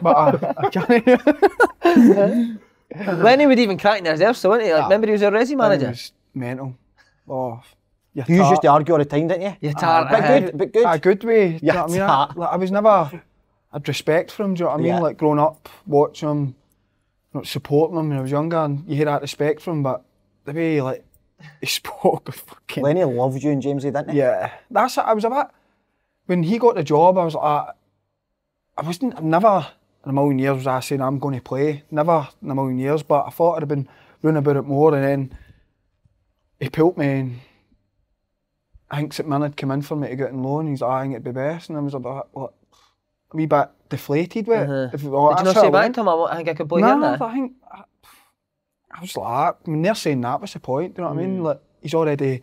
But I, I can't. [laughs] Lenny would even crack in the reserves, so wasn't he? Like, ah, remember he was a resi It manager? was mental. Oh, you You used to argue all the time, didn't you? You tart, But aye. good, but good. A good way. You Yeah, know what I mean? I, like, I was never. I'd respect for him. Do you know what I mean? Yeah. Like growing up, watching him, you know, supporting him when I was younger, and you hear that respect from him. But the way like he [laughs] spoke, was fucking Lenny loved you and Jamesy, didn't he? yeah. That's it. I was a bit. When he got the job, I was like, I wasn't. I've never in a million years was I saying I'm going to play. Never in a million years. But I thought I'd have been running about it more, and then he pulled me. And I think St Mirren had come in for me to get in loan. He's like, I think it'd be best, and I was a bit, what, a wee bit deflated with Uh-huh. If, well, Did you not say back to him, I think I could play No, here now? I think I, I was like, ah, I mean, they're saying that was the point. Do you know what I mean? Mm. Like he's already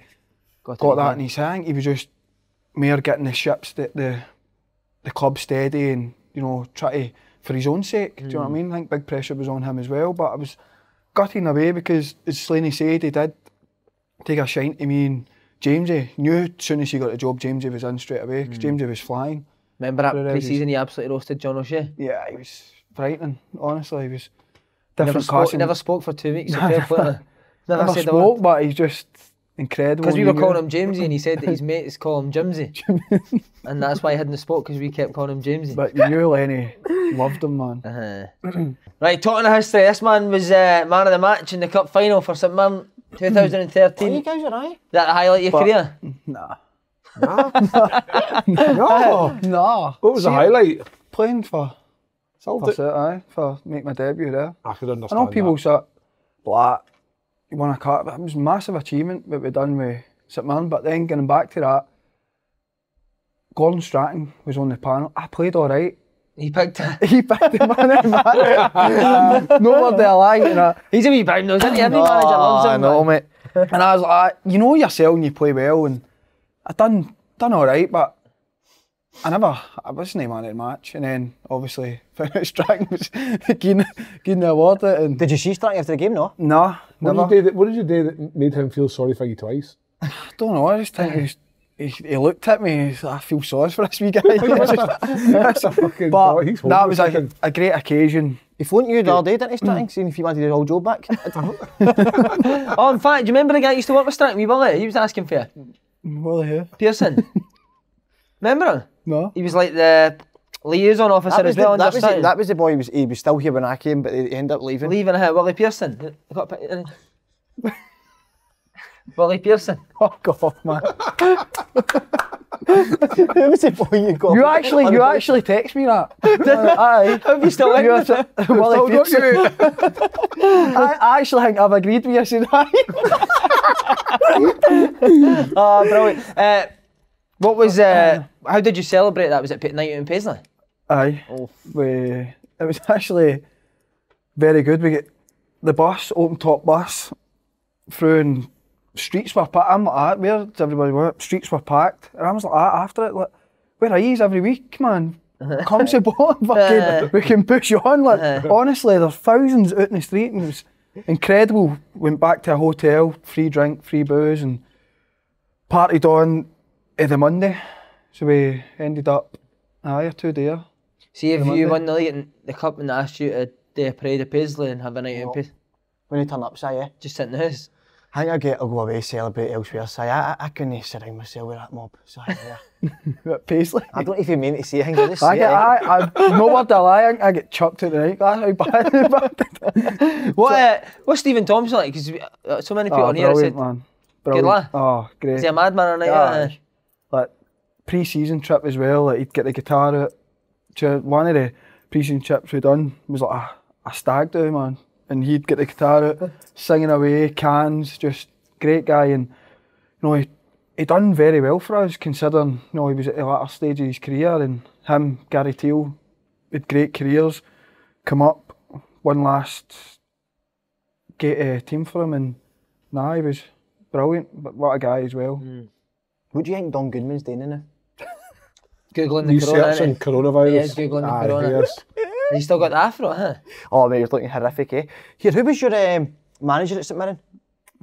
Got, got that in his hand. He was just mere getting the ships, the the, the club steady, and you know try to for his own sake. Do you know what I mm. mean? I think big pressure was on him as well. But I was gutting away because as Slaney said, he did take a shine to me and Jamesy. Knew as soon as he got the job, Jamesy was in straight away because mm. Jamesy was flying. Remember that For the Resis. pre-season he absolutely roasted John O'Shea? Yeah, he was frightening. Honestly, he was Never spoke, he never spoke for two weeks. so [laughs] fair play to him. Never, never said spoke, but he's just incredible. Because we were calling him Jamesy and he said that his [laughs] mates call him Jimsy. and that's why he hadn't spoke because we kept calling him Jamesy. But you knew Lenny loved him, man. Uh-huh. right, talking of history, this man was uh, man of the match in the cup final for St Mirren 2013. Oh, you guys are aye. that the highlight of your But- career? Nah. no, [laughs] no. what was the highlight? Playing for, for Celtic. it, aye, for make my debut there. I could understand. I know people that. say, Black, he won a cup. It was a massive achievement what we done with St Mirren. But then getting back to that, Gordon Strachan was on the panel. I played all right. He picked it. [laughs] He picked the man of the match. no word of a lie. You know. He's a wee bound, isn't he? Every manager loves him. I know, man. mate. and I was like, you know yourself when you play well, and I done done all right, but I never, I wasn't man of the match. And then obviously found out Strachan was getting, getting the award. It, and Did you see Strachan after the game? No. No. What never. did, you do that, what did you do that made him feel sorry for you twice? I [sighs] don't know. I just think he, was, he, he looked at me. He's I feel sorry for this wee guy. [laughs] It's just- Fucking [laughs] but God, he's that was a, a great occasion. He phoned you the other day, didn't he, Strachan, mm. seeing if you wanted his old job back? [laughs] Oh, in fact, do you remember the guy who used to work with Strachan? Wee Willie? He was asking for you. Well, yeah. Pearson. Remember him? No. He was like the liaison officer that, was as well the, that, was the, that was the boy, he was, he was still here when I came, but he ended up leaving. Leaving here, Willie Pearson. Got a [laughs] Willie Pearson. [laughs] Fuck off, man. [laughs] Who was the boy you got? You actually, you actually text me that. Aye. Have you still You Willie Pearson. I, I actually think I've agreed with you. I said, aye. Oh, brilliant. Uh, what was, uh, how did you celebrate that? Was it night out in Paisley? Aye. Oh. We, it was actually very good. We get the bus, open top bus, through and streets were packed. I'm like, "Ah, where's everybody went? Streets were packed. And I was like, "Ah," after it, like, where are you every week, man? [laughs] Come to bottom, fucking, we can push you on. Like, honestly, there's thousands out in the street and it was incredible. Went back to a hotel, free drink, free booze, and partied on uh, the Monday. So we ended up, aye, a two there. See, if Monday. you won the league and the cup and they asked you to do a parade of Paisley and have a night out in Paisley, When you turn up, say, yeah. just sit in the house. I think I'll get, I'll go away, celebrate elsewhere. Say, I, I, I couldn't surround myself with that mob. So, yeah. [laughs] Paisley. I don't even mean to say things, I just I say get, it. I, I, no word of lie, I, I get chucked at the night. That's how bad. [laughs] What, uh, what's Steven Thompson like? Because uh, so many people oh, on here have brilliant, said, man. Brilliant. lad. Oh, great. is he a madman or not? Aye. Like pre-season trip as well. Like he'd get the guitar out. One of the pre-season trips we done was like a, a stag do, man. And he'd get the guitar out, singing away, cans, just great guy. And you know he he done very well for us, considering you know he was at the latter stage of his career. And him, Gary Teale, had great careers, come up, one last get a uh, team for him, and nah, he was brilliant. But what a guy as well. Mm. What do you think Don Goodman's doing in now? Googling the corona. Researching innit? coronavirus. He is Googling the Aye, corona. he is. [laughs] He's still got the afro, huh? Oh, mate, he's looking horrific, eh? Here, who was your um, manager at St Mirren?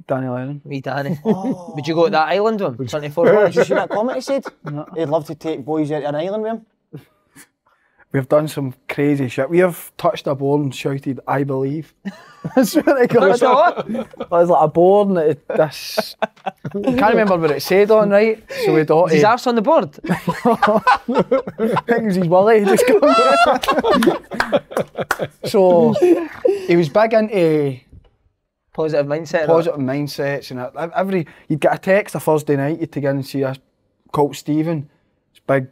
Danny Lennon. Wee Danny. [laughs] Would you go to that island with him? 24 Did hours? you see that comment he said? [laughs] He'd love to take boys out on an island with him. We've done some crazy shit. We have touched a board and shouted, I believe. I swear to God. Touched a what? It was like a board and it, this. I can't remember what it said on, right? So we thought His arse on the board? I think it was his willy. He just so he was big into Positive mindset. positive mindsets and every you'd get a text a Thursday night, you'd go in and see us called Stephen. It's big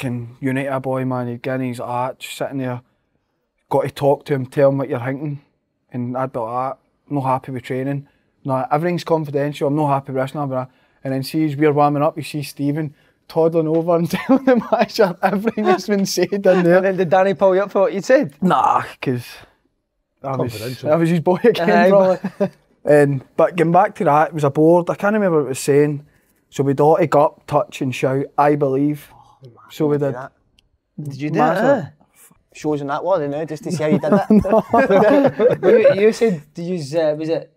can unite a boy man, he'd get in, he's like ah, sitting there, got to talk to him, tell him what you're thinking. And I'd be like, ah, I'm not happy with training. No, everything's confidential, I'm not happy with this now, but and then sees we're warming up, you see Stephen toddling over and [laughs] telling the manager everything that's been said in there. And then did Danny pull you up for what you said? Nah, because I was, Confidential. I was his boy [laughs] again, Aye, probably. [laughs] and but getting back to that, it was a board. I can't remember what it was saying. So we'd all to go up, touch, and shout, "I believe." So we did. That. Did you do that? Shows in that one, you know, just to see how you did it. [laughs] [laughs] You, you said, did you, uh, was it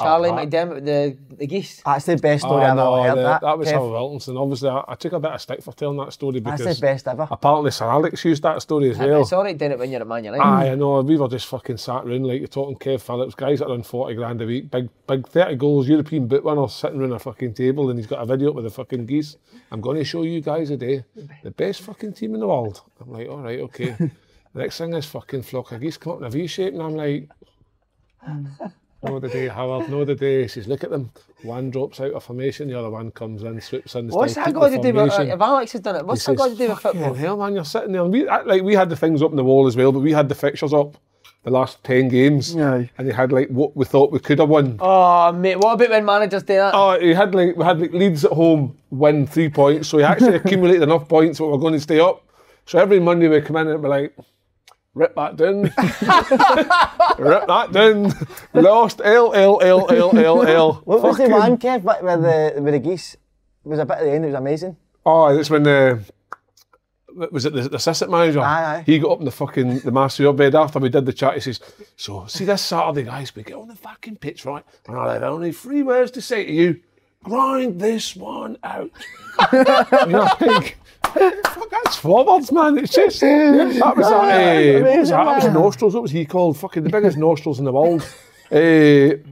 Oh, Charlie Oh, that- McDermott the, the geese? That's the best story Oh, I've no, ever heard. the- that, that was Kev. Hal Wilkinson. Obviously, I, I took a bit of stick for telling that story because That's the best ever. apparently Sir Alex used that story as well. It's alright doing it when you're at Man United. Aye, I know. We were just fucking sat round like you're talking Kev Phillips, guys that earn 40 grand a week, big, big 30 goals, European boot winners sitting round a fucking table and he's got a video up with the fucking geese. I'm going to show you guys today the best fucking team in the world. I'm like, all right, okay. [laughs] next thing is fucking flock of geese come up in a V shape and I'm like, no the day, Howard, no the day. He says, look at them. One drops out of formation, the other one comes in, swoops in. What's that got to do with, uh, if Alex has done it, what's He that got to do with football? hell, man, you're sitting there. And we, like, we had the things up on the wall as well, but we had the fixtures up. the last ten games, Aye. and they had like what we thought we could have won. Oh mate, what about when managers do that? Oh, he had like we had like Leeds at home win three points, so he actually [laughs] accumulated enough points that we're going to stay up. So every Monday we come in and be like, rip that down, [laughs] rip that down, lost L L L L L L. What was the one, Kev, with the, with the geese? It was a bit at the end, it was amazing. Oh, that's when the was it the, the assistant manager? Aye, aye. He got up in the fucking the master bed after we did the chat. He says, "So see this Saturday, guys, we get on the fucking pitch, right? And I have only three words to say to you: grind this one out." and you're like, "Fuck, that's forwards, man. It's just that was that. Uh, what was that? That was nostrils. What was he called? Fucking the biggest nostrils in the world. Uh,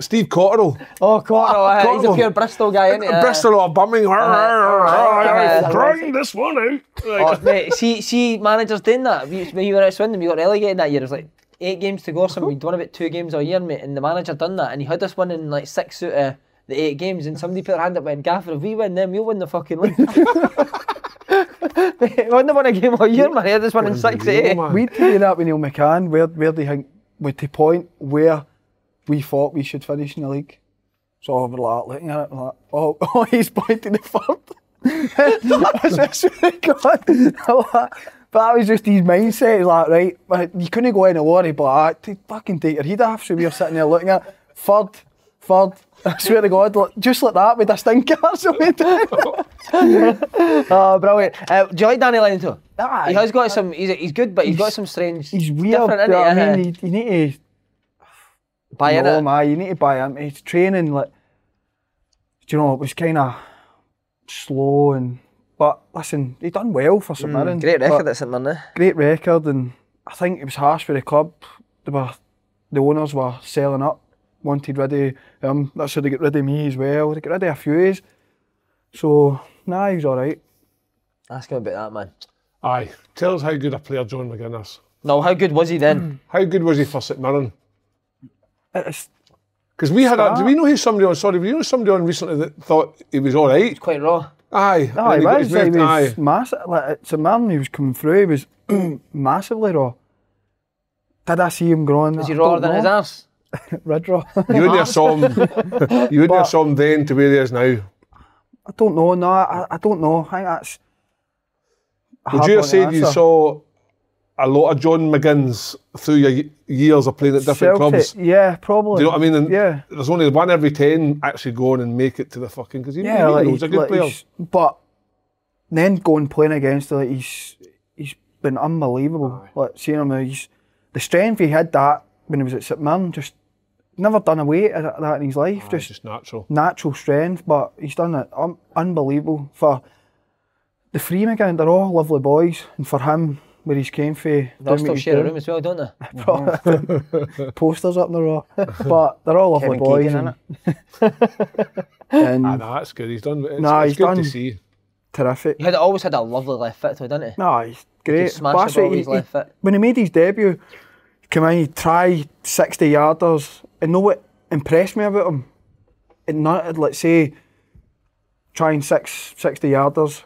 Steve Cotterill. Oh, oh, uh, he's a pure Bristol guy, isn't he? Uh, Bristol or Birmingham. uh, Grind this one out. Like, Oh, mate, see, see, managers doing that. We- When you were at Swindon, we got relegated that year. It was like eight games to go something. We'd won about two games a year, mate. And the manager done that, and he had us winning like six out of the eight games. And somebody put their hand up and went, "Gaffer, if we win, then we'll win the fucking league." [laughs] Mate, we wouldn't have won a game all year, man. He had us winning six out eight. man. We'd do that with Neil McCann. Where where do you think with the point where we thought we should finish in the league? So oh, we're like looking at it like, oh, [laughs] oh he's pointing the third. That's really good. but that was just his mindset. He's like, right, but you couldn't go any worry, But I to fucking take your head off. So we were sitting there looking at third, third. I swear to God, look, just like that with a stinker. [laughs] So we did. [laughs] Oh, brilliant. Uh, do you like Danny Lennon too? Aye. He has got some. He's, he's good, but he's got some strange. He's weird. different, you know what? I mean, you, need to Buy no, it. man, you need to buy him. His training, like, do you know, it was kind of slow and. But listen, he done well for St Mirren. Mm, Great record at St Mirren. eh? Great record, and I think it was harsh for the club. They were, the owners were selling up, wanted rid of him. Um, That's how they get rid of me as well. They get rid of a few of us. So, nah, he was all right. Ask him about that, man. Aye. Tell us how good a player John McGuinness. No, how good was he then? Hmm. How good was he for St Mirren? It's, Because we had a, Start. did we know who somebody on, sorry, did we know somebody on recently that thought he was all right? Quite raw. Aye. no, and he was. He was aye. massive. Like, at St Mirren, he was coming through. He was [clears throat] massively raw. Did I see him growing? Was he rawer than his arse? [laughs] Red raw. You wouldn't have saw him, you wouldn't have saw him then to where he is now. I don't know. No, I, I don't know. I think that's. Would you have said you saw a lot of John McGinns through your years of playing at different Celtic, clubs? Yeah, probably. Do you know what I mean? And Yeah. There's only one every ten actually going and make it to the fucking because he, Yeah, like, knows a good like player. But then going playing against like he's he's been unbelievable. Like seeing him, he's the strength he had that when he was at St Mirren, just never done away at that in his life. Aye, just just natural. natural strength, but he's done it um, unbelievable for the three McGinn. They're all lovely boys, and for him, where he's came from, They all doing still what share a room as well, don't they? [laughs] [laughs] posters up in the row. [laughs] but they're all lovely Kevin boys, Keegan, and, and Ah, nah, that's good. He's done. It's, Nah, it's he's good done- to see. terrific. He had always had a lovely left foot, though, didn't he? No, he's great. smash But that's ball what he- left foot. When he made his debut, he came in, he tried 60 yarders, and know what impressed me about him? And not, let's say, trying six, 60 yarders,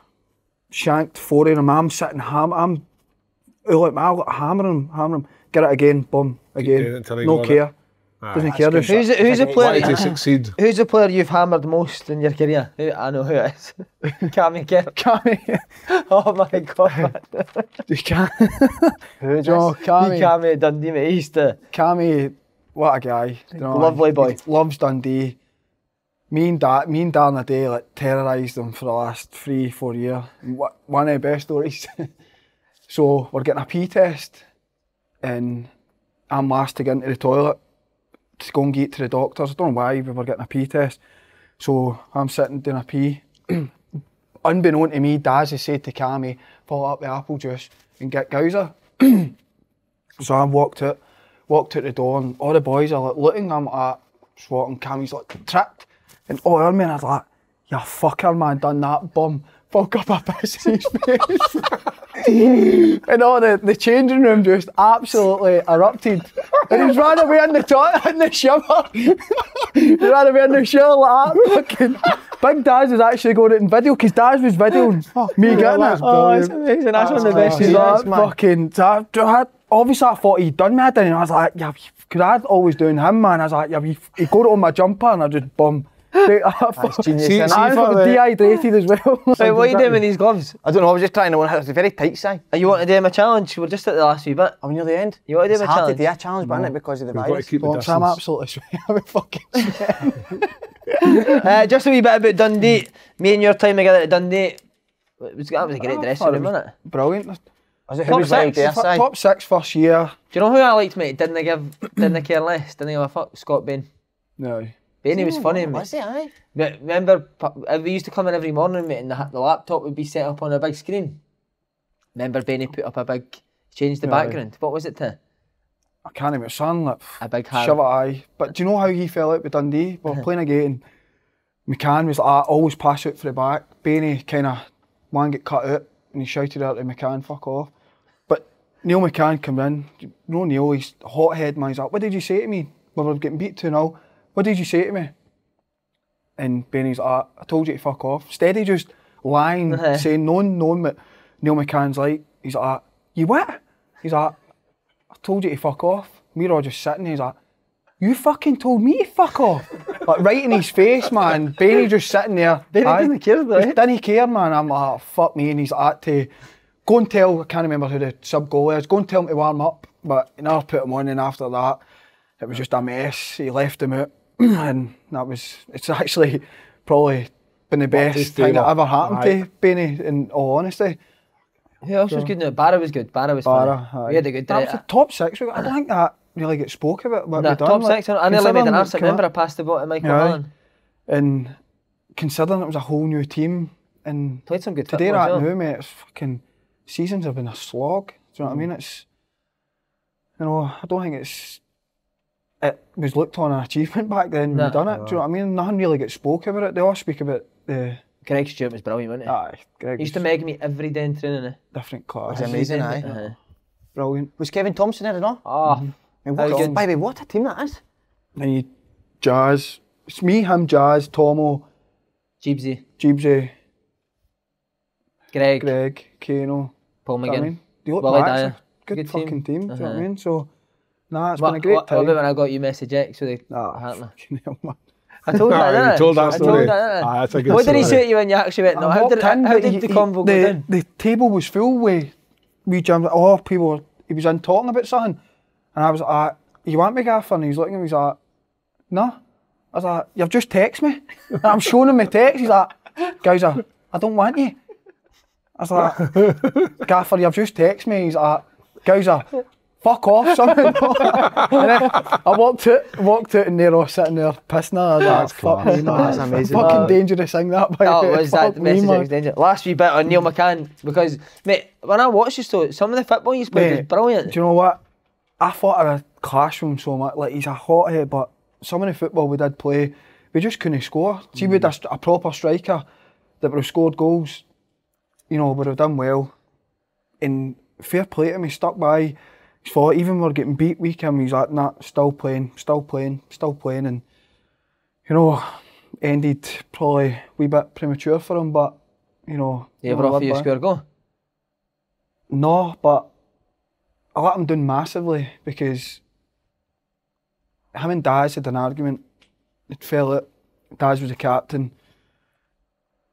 shanked four in them, I'm sitting, ham, I'm, oh, like, I'll hammer him, hammer him, get it again, boom, again. No care. Aye. Doesn't care. good. Just, Who's the, who's the player? Why did he succeed? Who's the player you've hammered most in your career? I know who it is. Cammy Kerr. Cammy, Oh my god, man. [laughs] you can't. [laughs] Who is Joe, this? Cammy. Cammy at Dundee, mate. He used to. Cammy, what a guy. You know, Lovely boy. Loves Dundee. Me and Dad, me and Dan a day like terrorised them for the last three, four years. One of the best stories. [laughs] so we're getting a pee test, and I'm last to get into the toilet to go and get to the doctors. I don't know why we were getting a pee test. So I'm sitting doing a pee. [clears throat] Unbeknown to me, Daz has said to Cammy, fill up the apple juice and get Gowser. [clears throat] So I walked out, walked out the door, and all the boys are like looking. I'm like, just walking. Cammy's like tripped, and all our men are like, "You fucker, man, done that bum." Fuck up a piss in his face. and all the, the changing room just absolutely erupted. And he's ran away in the toilet in the shower. [laughs] he ran away in the shower like that. Fucking Big Daz was actually going out in video because Daz was videoing me getting that's it. Oh, it's amazing. That's one of the best He's scenes, fucking, I, I, obviously I thought he'd done me, I didn't. I was like, yeah, because I'd always doing him, man. I was like, yeah, he, he got it on my jumper and I just bum. [laughs] [laughs] That's genius. See- isn't see- I was dehydrated as well. [laughs] Wait, what are you doing with these gloves? I don't know. I was just trying to learn how. It's very tight, Si. Are you want to do him a challenge? We're just at the last wee bit. I'm near the end. You want to do It's him a hard challenge? to do a challenge, but isn't it, because of the We've got to keep the Folks, I'm absolutely sweating. I'm fucking. Uh, just a wee bit about Dundee. Me and your time together at Dundee. It was, that was a great Oh, dressing fun. room, wasn't it? Brilliant. Was it Top who was like six, there, F- Si? top six first year. Do you know who I liked, mate? Didn't they give, didn't they care less, didn't they give a fuck? Scott Bain. No. Bain, he was funny, mate. Was he, aye? Remember, we used to come in every morning, mate, and the, the laptop would be set up on a big screen. Remember, Benny put up a big, changed the Aye. background. What was it to? I can't even son like A big hat. shove it eye. But do you know how he fell out with Dundee? We were playing again. McCann was like, "Ah, always pass out for the back. Bainey kind of one get cut out and he shouted out to McCann, fuck off. But Neil McCann come in. You know Neil, he's a hothead man. He's like, what did you say to me? We were getting beat 2 0. What did you say to me? And Benny's like, "Ah, I told you to fuck off. Steady just lying, Uh-huh. saying, knowing, knowing what Neil McCann's like. He's like, you what? He's like, I told you to fuck off. We're all just sitting there. He's like, you fucking told me to fuck off. like right in his face, man. Bailey just sitting there. Bailey Aye. didn't care, though, eh? Didn't care, man. I'm like, oh, fuck me. And he's like, to go and tell, I can't remember who the sub goalie is, go and tell him to warm up. But he never put him on. And after that, it was just a mess. He left him out. [clears throat] and that was, it's [laughs] actually probably been the best thing that favour. ever happened Aye. to Benny, in all honesty. Who else was good? No, Barra was good. Barra was Barra, funny. aye. We had a good That was the top six. I don't think that really gets spoke about. What Nah, we done. top like, six. I nearly made an considering arse. Remember, I passed the ball to Michael Yeah. Allen. and considering it was a whole new team, and Played some good today football as right well. now, mate, it's fucking seasons have been a slog. Do you know what I mean? It's you know, I don't think it's it was looked on an achievement back then when we done it. Do you know what I mean? Nothing really gets spoke about it. They all speak about the Greg Stewart was brilliant, wasn't he? aye, Greg He used was to make me every day in training. eh? different class. Was amazing, aye. Uh-huh. Brilliant. Was Kevin Thompson there or not? Oh, Mm-hmm. I mean, How what, good. by the way, what a team that is. Then you Jazz. It's me, him, Jazz, Tomo, Jeebsy, Jeebsy, Greg, Greg, Kano. Paul Do you know what I mean? They look Willie like Dyer. a good, Good fucking team. Do you know what I Uh-huh. mean? So, nah, it's What, been a great what, time. what about when I got you message X with the Ah, Hartler? fucking hell, man. I told you [laughs] that, didn't I? told that I story. told that, didn't I? Aye, that's a good What did he story. say to you when you actually went? No, how did, walked how did but the he- he- convo go the, down? The table was full with we jams. Oh, people. were- He was in talking about something, and I was like, ah, "You want me, Gaffer?" And he's looking at me. He's like, "No." I was like, "You've just texted me." [laughs] I'm showing him my text. He's like, "Guys, I, I don't want you." I was like, "Gaffer, you've just texted me." He's like, "Guys, I." Fuck off, [laughs] something. and then I walked out, walked out, and they're all sitting there pissing. I was like, "Fuck class. me, man." That's amazing. Fucking Uh, dangerous thing that. By the Oh, way. was [laughs] that Fuck the me, message man. was dangerous. Last wee bit on Neil McCann because mate, when I watched this though, some of the football he's played was Mate, brilliant. Do you know what? I thought of a classroom so much. Like he's a hothead, but some of the football we did play, we just couldn't score. See, with a, a proper striker that would have scored goals, you know, would have done well. And fair play to him, he stuck by. He thought even we we're getting beat week him, he's like, nah, still playing, still playing, still playing, and you know, ended probably a wee bit premature for him, but you know, You ever offer you a square goal? No, but I let him down massively because him and Daz had an argument. It fell out. Daz was the captain.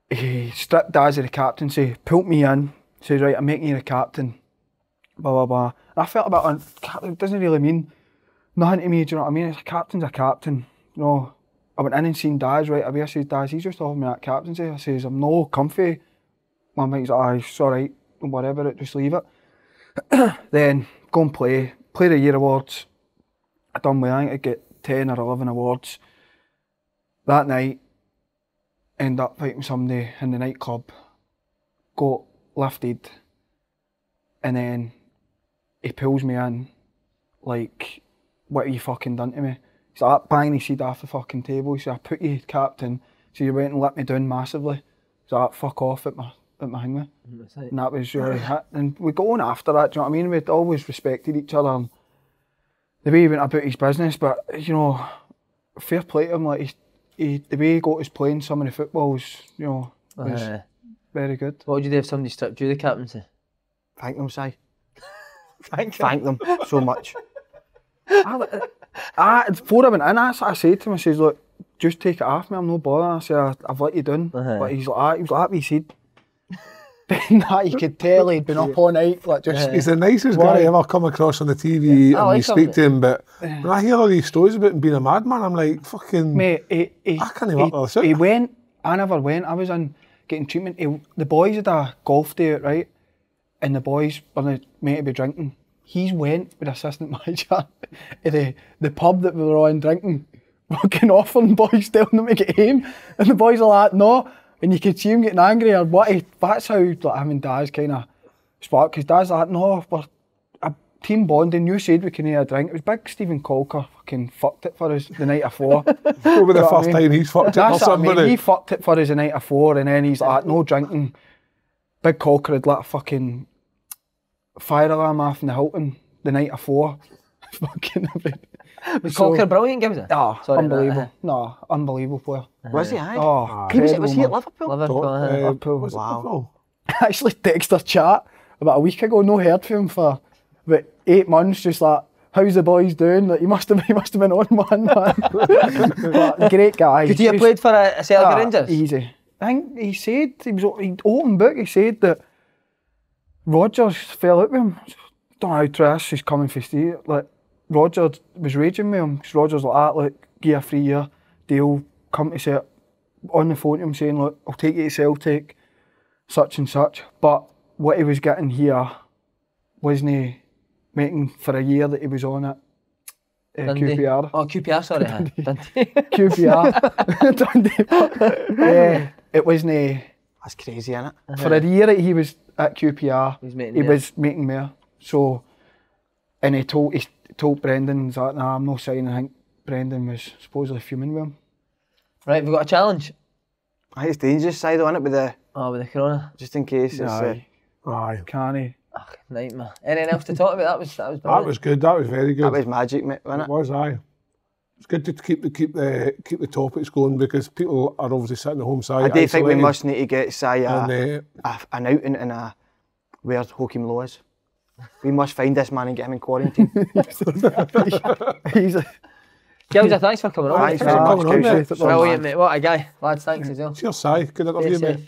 He stripped Daz of the captaincy, pulled me in, says, Right, I'm making you the captain. Blah, blah, blah. And I felt a bit, un- it doesn't really mean nothing to me, do you know what I mean? A captain's a captain. You know, I went in and seen Daz right away. I says, Daz, he's just offered me that captaincy. I says, I'm no comfy. My mate's like, aye, it's worry about it, just leave it. [clears throat] then go and play, play the year awards. I done well, I think I get 10 or 11 awards. That night, end up fighting somebody in the nightclub, got lifted, and then he pulls me in, like, what have you fucking done to me? He's like, bang his head off the fucking table. He said, I put you captain, so you went and let me down massively. He's like, fuck off at my, at my hangman. Mm, and that was really hit. And we go on after that, do you know what I mean? We'd always respected each other and the way he went about his business, but you know, fair play to him, like he, he the way he got his playing some of the footballs, you know, was Uh, very good. what would you do if somebody stripped you the captaincy? Thank them, Si. [laughs] Thank thank them so much. I, I, before I went in, what I said to him. I says, look, just take it off me. I'm no bother. I said, "I- I've let you down. Uh-huh. But he's like, ah, he was like, that he said. [laughs] That you could tell he'd been up all night, like just. He's the nicest guy I ever come across on the TV I and oh, like we speak him. to him, but when I hear all these stories about him being a madman, I'm like, fucking. Mate, he, he, I can't even he, he went, I never went, I was in getting treatment. He, the boys had a golf day out, right? And the boys were meant to be drinking. He's went with assistant [laughs] manager to the, the pub that we were all in drinking, [laughs] fucking offering boys telling them to get home. And the boys are like, no. And you could see him getting angry or what. He, that's how like, him and Daz kind of spark. Because Daz like, no, we're a team bonding. You said we can have a drink. It was big Steven Caulker fucking fucked it for us the night before. Over [laughs] the You know I first mean? time he's fucked it for That's what I mean. somebody. He fucked it for us the night before, and then he's like, no drinking. Big Caulker had let a fucking fire alarm off in the Hilton the night before. [laughs] fucking. Was So- Caulker brilliant, gives it? Ah, Sorry, unbelievable. No, unbelievable player. Was he? Aye. Oh, he was, was he at incredible, Liverpool? Liverpool. Uh, uh-huh. Liverpool. was Wow. Liverpool? [laughs] I actually texted her chat about a week ago. No heard from him for about eight months. Just like, how's the boys doing? Like, he must have, [laughs] he must have been on one man. [laughs] But great guy. Could you have Just- played for a, a Celtic Ah, Rangers? Easy. I think he said he was he open book. He said that Rodgers fell out with him. Don't know how true this is coming for Steve. Like Rodgers was raging with him because Rodgers like, ah, look, give you a free year deal. Come to set on the phone to him saying, look, I'll take you to Celtic, such and such. But what he was getting here wasn't making for a year that he was on it. Uh, Dundee. QPR. Oh, QPR, sorry. huh? Dundee. QPR. Dundee. But, [laughs] [laughs] eh, it wasn't That's crazy, isn't it? for a year that he was at QPR. He's making he more. was making more. So, and he told he told Brendan he's like, nah, I'm not signing. I think Brendan was supposedly fuming with him. Right, we've got a challenge. I think it's dangerous side on it, with the Oh, with the corona. just in case. It's, uh, Aye, Aye. can he? Oh, nightmare. Anything else to talk about? That was that was That was good. That was very good. that was magic, mate, wasn't It it? was, aye. It's good to keep the keep the keep the topics going because people are obviously sitting at home side. I do think we must need to get Si a, And, uh, a, an outing in a where Joachim Löw is. We must find this man and get him in quarantine. [laughs] [laughs] He's a, Gilda, thanks for coming on. Thanks for coming appreciate it, Brilliant, mate. What a guy. Lads, thanks as well. cheers, Si. Good interview, Yes, mate. yeah.